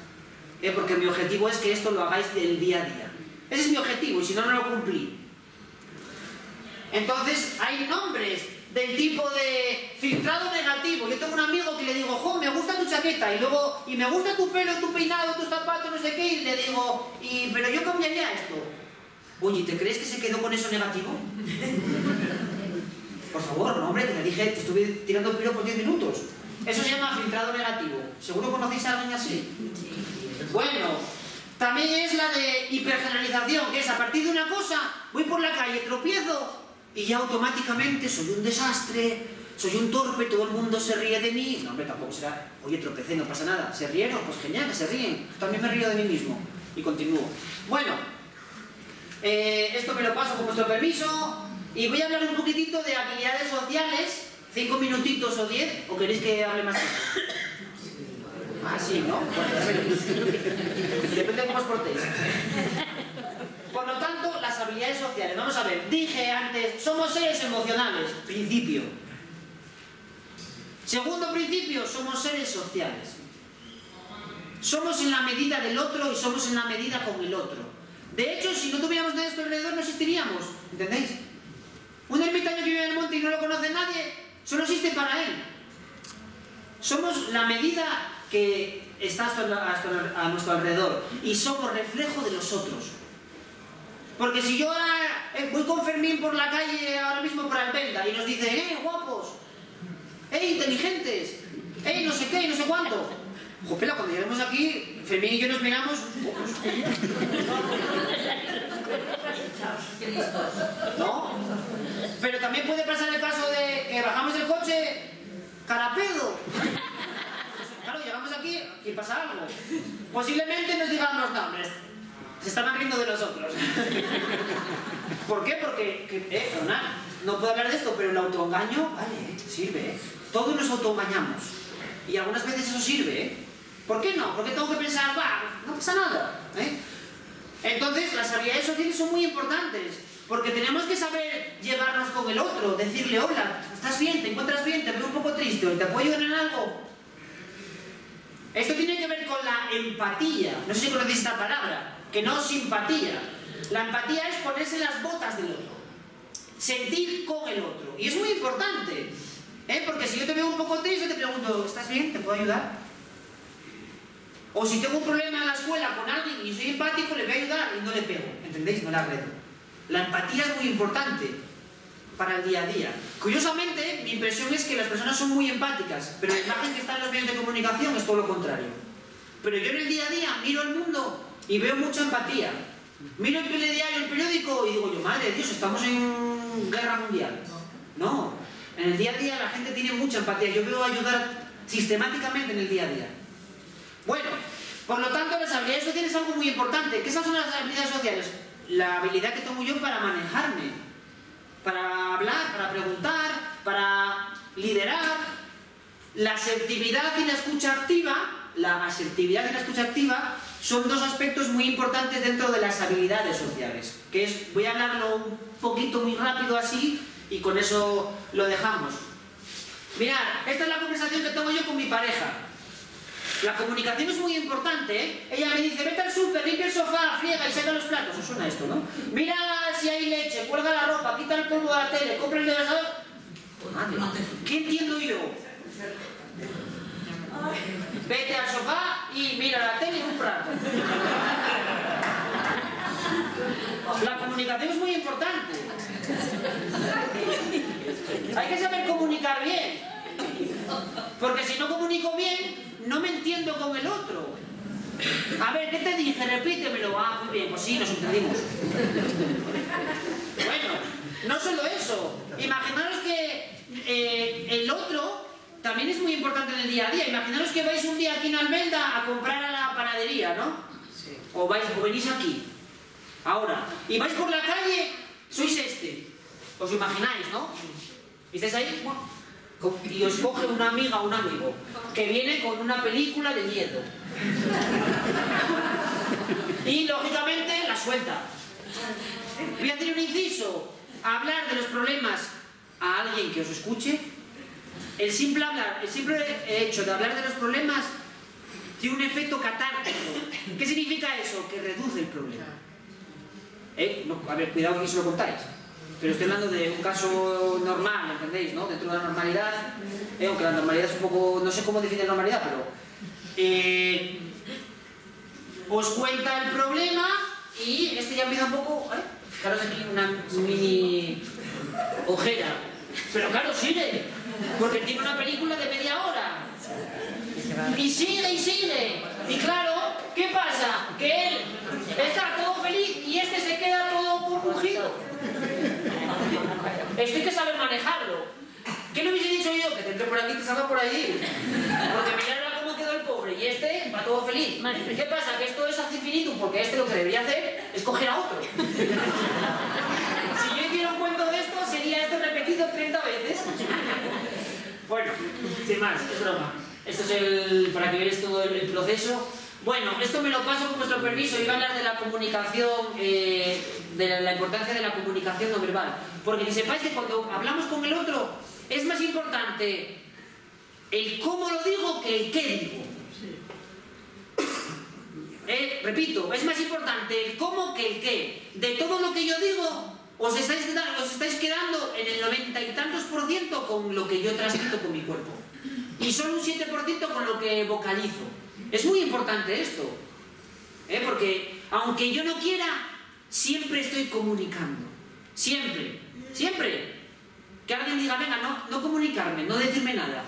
¿eh? Porque mi objetivo es que esto lo hagáis del día a día. Ese es mi objetivo, y si no, no lo cumplí. Entonces, hay nombres del tipo de filtrado negativo. Yo tengo un amigo que le digo, jo, me gusta tu chaqueta, y luego, y me gusta tu pelo, tu peinado, tus zapatos, no sé qué, y le digo, y, pero yo cambiaría esto. Oye, ¿te crees que se quedó con eso negativo? Por favor, no, hombre, que le dije, te estuve tirando el pelo por 10 minutos. Eso se llama filtrado negativo. ¿Seguro conocéis a alguien así? Bueno, también es la de hipergeneralización, que es a partir de una cosa, voy por la calle, tropiezo y ya automáticamente soy un desastre, soy un torpe, todo el mundo se ríe de mí. No, hombre, tampoco será, oye, tropecé, no pasa nada. ¿Se rieron? Pues genial, que se ríen. También me río de mí mismo. Y continúo. Bueno, eh, esto me lo paso con vuestro permiso y voy a hablar un poquitito de habilidades sociales, cinco minutitos o diez, o queréis que hable más tiempo. Ah, ¿no? Bueno. Depende de cómo os portéis. sociales. Vamos a ver, dije antes, somos seres emocionales. Principio. Segundo principio, somos seres sociales. Somos en la medida del otro y somos en la medida con el otro. De hecho, si no tuviéramos de esto alrededor, no existiríamos. ¿Entendéis? Un ermitaño que vive en el monte y no lo conoce nadie, solo existe para él. Somos la medida que está a nuestro alrededor y somos reflejo de los otros. Porque si yo eh, voy con Fermín por la calle ahora mismo por Albelda y nos dice, ¡eh, guapos! ¡eh, inteligentes! ¡eh, no sé qué, no sé cuánto! Jopela, cuando lleguemos aquí, Fermín y yo nos miramos. ¿No? Pero también puede pasar el caso de que bajamos del coche, carapedo. Claro, llegamos aquí y pasa algo. Posiblemente nos digan los nombres. Se están riendo de nosotros. ¿Por qué? Porque, que, eh, perdonad, no puedo hablar de esto, pero el autoengaño, vale, sirve, ¿eh? Todos nos autoengañamos. Y algunas veces eso sirve, ¿eh? ¿Por qué no? Porque tengo que pensar, va, no pasa nada, ¿eh? Entonces, las habilidades sociales son muy importantes, porque tenemos que saber llevarnos con el otro, decirle, hola, ¿estás bien? ¿Te encuentras bien? ¿Te veo un poco triste? ¿Te puedo ayudar en algo? Esto tiene que ver con la empatía. No sé si conocéis esta palabra, que no simpatía. La empatía es ponerse las botas del otro, sentir con el otro. Y es muy importante, ¿eh? porque si yo te veo un poco triste, te pregunto, ¿estás bien? ¿Te puedo ayudar? O si tengo un problema en la escuela con alguien y soy empático, le voy a ayudar y no le pego. ¿Entendéis? No le agredo. La empatía es muy importante para el día a día. Curiosamente, mi impresión es que las personas son muy empáticas, pero la imagen que está en los medios de comunicación es todo lo contrario. Pero yo en el día a día miro el mundo y veo mucha empatía. Miro el el periódico y digo yo, madre Dios, estamos en guerra mundial. No, en el día a día la gente tiene mucha empatía. Yo veo ayudar sistemáticamente en el día a día. Bueno, por lo tanto, las habilidades sociales es algo muy importante. ¿Qué son las habilidades sociales? La habilidad que tengo yo para manejarme, para hablar, para preguntar, para liderar. La asertividad y la escucha activa, la asertividad y la escucha activa son dos aspectos muy importantes dentro de las habilidades sociales. Que es, voy a hablarlo un poquito muy rápido así y con eso lo dejamos. Mirad, esta es la conversación que tengo yo con mi pareja. La comunicación es muy importante, ¿eh? Ella me dice, vete al súper, limpia el sofá, friega y saca los platos. Os suena esto, ¿no? Mira si hay leche, cuelga la ropa, quita el polvo de la tele, compra el desgrasador. Madre, ¿qué entiendo yo? Vete al sofá y mira la tele un rato. La comunicación es muy importante. Hay que saber comunicar bien. Porque si no comunico bien, no me entiendo con el otro. A ver, ¿qué te dije? Repítemelo. Ah, muy bien, pues sí, nos entendimos. Bueno, no solo eso. Imaginaros que eh, el otro también es muy importante en el día a día. Imaginaros que vais un día aquí en Almenda a comprar a la panadería, ¿no? O, vais, o venís aquí. Ahora, y vais por la calle, sois este. Os imagináis, ¿no? Estáis ahí, bueno, y os coge una amiga o un amigo que viene con una película de miedo. Y lógicamente la suelta. Voy a hacer un inciso. Hablar de los problemas a alguien que os escuche. El simple hablar, el simple hecho de hablar de los problemas tiene un efecto catártico. ¿Qué significa eso? Que reduce el problema. ¿Eh? No, a ver, cuidado que se lo contáis. Pero estoy hablando de un caso normal, ¿entendéis? ¿no? Dentro de la normalidad, eh, aunque la normalidad es un poco, no sé cómo define normalidad, pero eh, os cuenta el problema y este ya empieza un poco, fijaros aquí una mini ojera, pero claro, sigue, porque tiene una película de media hora. Y sigue y sigue. Y claro, ¿qué pasa? Que él está todo feliz y este se queda todo compungido. Esto hay que saber manejarlo. ¿Qué le hubiese dicho yo? Que te entre por aquí y te salga por allí. Porque mirad cómo quedó el pobre y este va todo feliz. ¿Qué pasa? Que esto es ad infinitum porque este lo que debería hacer es coger a otro. Si yo hiciera un cuento de esto, sería esto repetido 30 veces. Bueno, sin más, es broma. Esto es el, para que veáis todo el, el proceso. Bueno, esto me lo paso con vuestro permiso. Iba a hablar de la comunicación eh, de la, la importancia de la comunicación no verbal. Porque que sepáis que cuando hablamos con el otro es más importante el cómo lo digo que el qué digo. Eh, repito, es más importante el cómo que el qué. De todo lo que yo digo, os estáis, queda- os estáis quedando en el noventa y tantos por ciento con lo que yo transmito con mi cuerpo. Y solo un 7% con lo que vocalizo. Es muy importante esto. ¿eh? Porque aunque yo no quiera, siempre estoy comunicando. Siempre. Siempre. Que alguien diga, venga, no, no comunicarme, no decirme nada.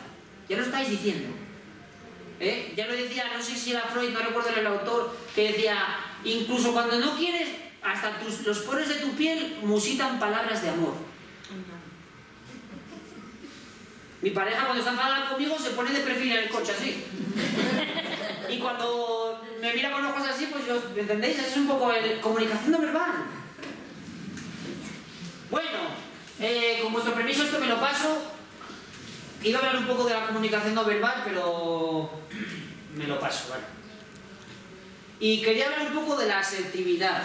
Ya lo estáis diciendo. ¿Eh? Ya lo decía, no sé si era Freud, no recuerdo el autor, que decía, incluso cuando no quieres, hasta tus- los poros de tu piel musitan palabras de amor. Mi pareja cuando está enfadada conmigo se pone de perfil en el coche así. Y cuando me mira con ojos así, pues yo, ¿me entendéis? Es un poco el comunicación no verbal. Bueno, eh, con vuestro permiso esto me lo paso. Iba a hablar un poco de la comunicación no verbal, pero me lo paso, ¿vale? Y quería hablar un poco de la asertividad.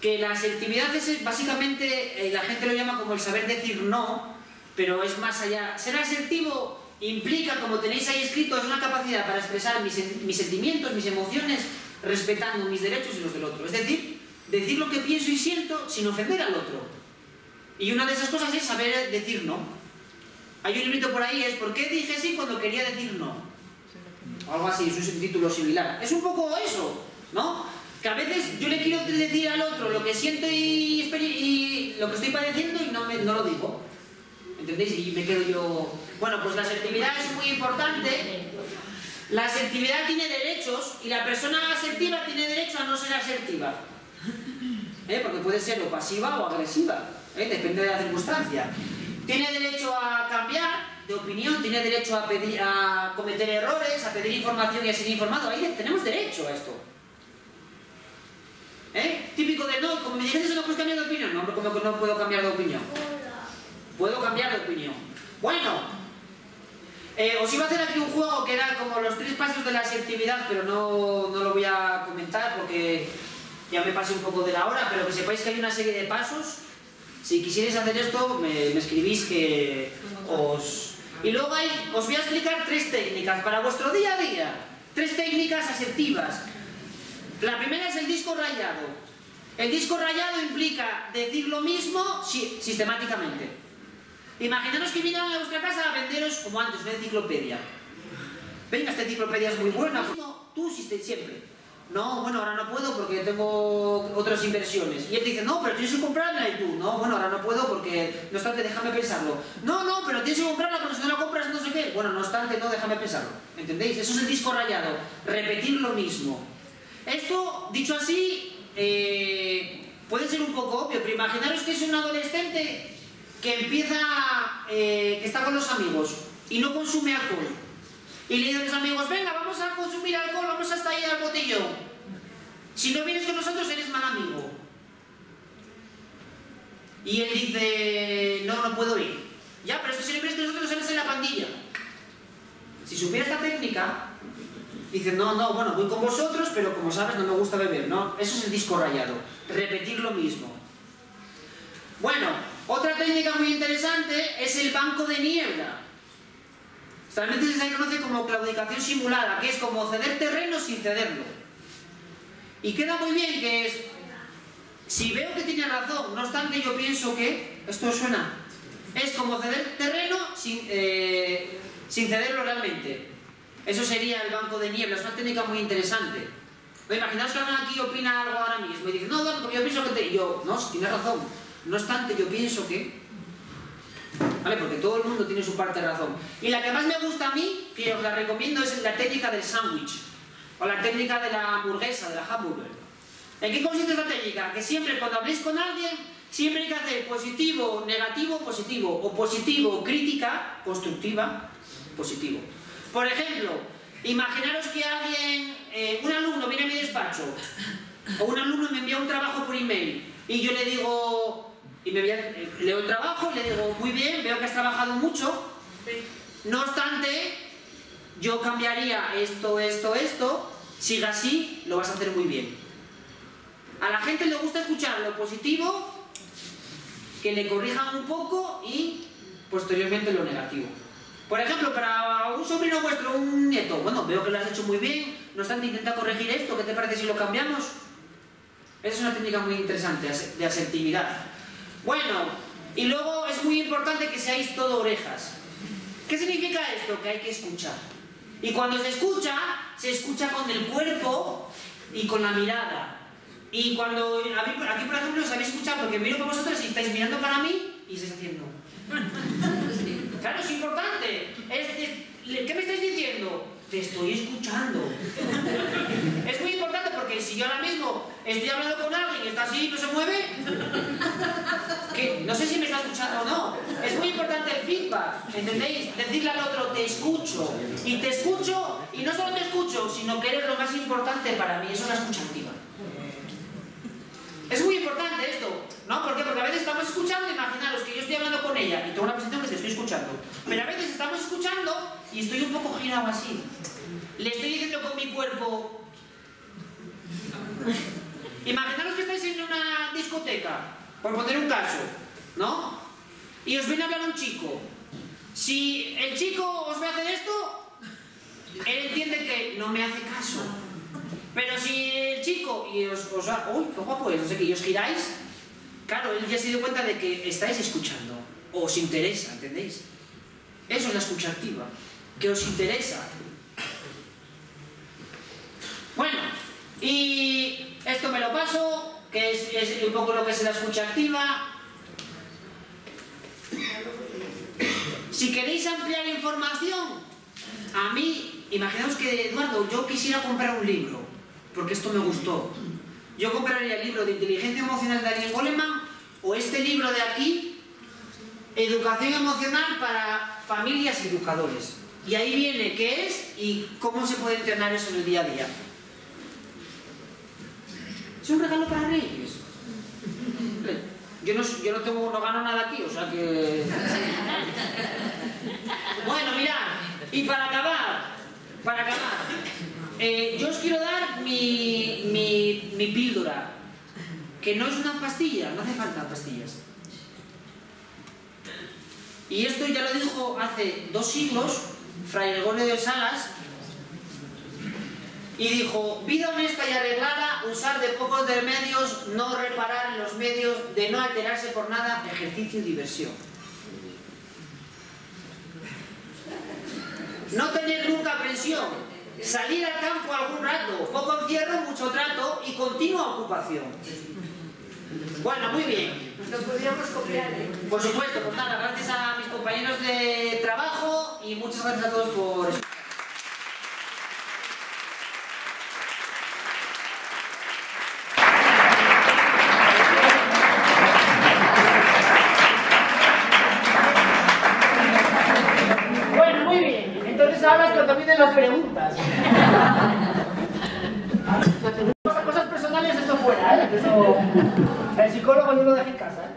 Que la asertividad es básicamente, eh, la gente lo llama como el saber decir no, pero es más allá. Ser asertivo implica, como tenéis ahí escrito, es una capacidad para expresar mis, sen- mis sentimientos, mis emociones, respetando mis derechos y los del otro. Es decir, decir lo que pienso y siento sin ofender al otro. Y una de esas cosas es saber decir no. Hay un librito por ahí, es ¿por qué dije sí cuando quería decir no? O algo así, es un título similar. Es un poco eso, ¿no? Que a veces yo le quiero decir al otro lo que siento y, lo que estoy padeciendo y no lo digo. ¿Entendéis? Y me quedo yo... Bueno, pues la asertividad es muy importante. La asertividad tiene derechos y la persona asertiva tiene derecho a no ser asertiva. ¿Eh? Porque puede ser o pasiva o agresiva. ¿Eh? Depende de la circunstancia. Tiene derecho a cambiar de opinión, tiene derecho a, pedir, a cometer errores, a pedir información y a ser informado. Ahí tenemos derecho a esto. ¿Eh? Típico de no, como me dices no puedes cambiar de opinión. No, como que no puedo cambiar de opinión. Puedo cambiar de opinión. Bueno, eh, os iba a hacer aquí un juego que era como los tres pasos de la asertividad, pero no, no lo voy a comentar porque ya me pasé un poco de la hora, pero que sepáis que hay una serie de pasos. Si quisierais hacer esto, me, escribís que os... Y luego hay, os voy a explicar tres técnicas para vuestro día a día. Tres técnicas asertivas. La primera es el disco rayado. El disco rayado implica decir lo mismo si- sistemáticamente. Imaginaros que vinieran a vuestra casa a venderos, como antes, una enciclopedia. Venga, esta enciclopedia es muy buena. No, tú siempre. No, bueno, ahora no puedo porque tengo otras inversiones. Y él te dice, no, pero tienes que comprarla y tú. No, bueno, ahora no puedo porque, no obstante, déjame pensarlo. No, no, pero tienes que comprarla porque si no la compras no sé qué. Bueno, no obstante, no, déjame pensarlo. ¿Entendéis? Eso es el disco rayado. Repetir lo mismo. Esto, dicho así, eh, puede ser un poco obvio, pero imaginaros que es un adolescente que empieza, eh, que está con los amigos y no consume alcohol. Y le dice a los amigos, venga, vamos a consumir alcohol, vamos hasta ahí al botellón. Si no vienes con nosotros, eres mal amigo. Y él dice, no, no puedo ir. Ya, pero es que si no vienes con nosotros, eres en la pandilla. Si supiera esta técnica, dice, no, no, bueno, voy con vosotros, pero como sabes, no me gusta beber, ¿no? Eso es el disco rayado. Repetir lo mismo. Bueno, otra técnica muy interesante es el banco de niebla. Realmente se conoce como claudicación simulada, que es como ceder terreno sin cederlo. Y queda muy bien que es, si veo que tiene razón, no obstante yo pienso que, esto suena, es como ceder terreno sin, eh, sin cederlo realmente. Eso sería el banco de niebla, es una técnica muy interesante. Imaginaos que alguien aquí opina algo ahora mismo y dice, no, no, yo pienso que te... y yo, no, si tienes razón. No obstante, yo pienso que... ¿Vale? Porque todo el mundo tiene su parte de razón. Y la que más me gusta a mí, que os la recomiendo, es la técnica del sándwich. O la técnica de la hamburguesa, de la hamburger. ¿En qué consiste esta técnica? Que siempre cuando habléis con alguien, siempre hay que hacer positivo, negativo, positivo. O positivo, crítica, constructiva, positivo. Por ejemplo, imaginaros que alguien, eh, un alumno viene a mi despacho, o un alumno me envía un trabajo por email, y yo le digo, y me voy a- eh, leo el trabajo, y le digo, muy bien, veo que has trabajado mucho, no obstante, yo cambiaría esto, esto, esto, siga así, lo vas a hacer muy bien. A la gente le gusta escuchar lo positivo, que le corrijan un poco y posteriormente lo negativo. Por ejemplo, para un sobrino vuestro, un nieto, bueno, veo que lo has hecho muy bien, no obstante intenta corregir esto, ¿qué te parece si lo cambiamos? Esa es una técnica muy interesante de asertividad. Bueno, y luego es muy importante que seáis todo orejas. ¿Qué significa esto? Que hay que escuchar. Y cuando se escucha, se escucha con el cuerpo y con la mirada. Y cuando, aquí por ejemplo, os habéis escuchado porque miro para vosotros y estáis mirando para mí y estáis haciendo. Claro, es importante. ¿Qué me estáis diciendo? Te estoy escuchando. Es muy importante porque si yo ahora mismo estoy hablando con alguien está así no se mueve, no sé si me está escuchando o no. Es muy importante el feedback, ¿entendéis? Decirle al otro, te escucho. Y te escucho, y no solo te escucho, sino que eres lo más importante para mí. Es la escucha activa. Es muy importante esto, ¿no? ¿Por qué? Porque a veces estamos escuchando, imaginaros que yo estoy hablando con ella y tengo una presentación que te estoy escuchando. Pero a veces estamos escuchando y estoy un poco girado así. Le estoy diciendo con mi cuerpo... Imaginaros que estáis en una discoteca, por poner un caso, ¿no? Y os viene a hablar un chico. Si el chico os ve hacer esto, él entiende que no me hace caso. Pero si el chico y os, os uy, qué guapo no sé qué, y os giráis, claro, él ya se dio cuenta de que estáis escuchando, o os interesa, ¿entendéis? Eso es la escucha activa, que os interesa. Bueno, y lo paso, que es, es un poco lo que es la escucha activa. Si queréis ampliar información, a mí, imaginaos que, Eduardo, yo quisiera comprar un libro porque esto me gustó. Yo compraría el libro de Inteligencia Emocional de Daniel Goleman o este libro de aquí, Educación Emocional para Familias y Educadores. Y ahí viene qué es y cómo se puede entrenar eso en el día a día. Es un regalo para Reyes. Yo no, yo no, tengo, no gano nada aquí, o sea que... Bueno, mirad, y para acabar, para acabar, eh, yo os quiero dar mi, mi, mi píldora, que no es una pastilla, no hace falta pastillas. Y esto ya lo dijo hace dos siglos Fray de Salas, y dijo, vida honesta y arreglada, usar de pocos de medios, no reparar en los medios, de no alterarse por nada, ejercicio y diversión. No tener nunca presión, salir al campo algún rato, poco encierro, mucho trato y continua ocupación. Bueno, muy bien. Nos podríamos copiar, ¿eh? Por supuesto, pues nada, gracias a mis compañeros de trabajo y muchas gracias a todos por... las preguntas. Cosas personales, esto fuera, ¿eh? el psicólogo yo lo dejé en casa. ¿eh?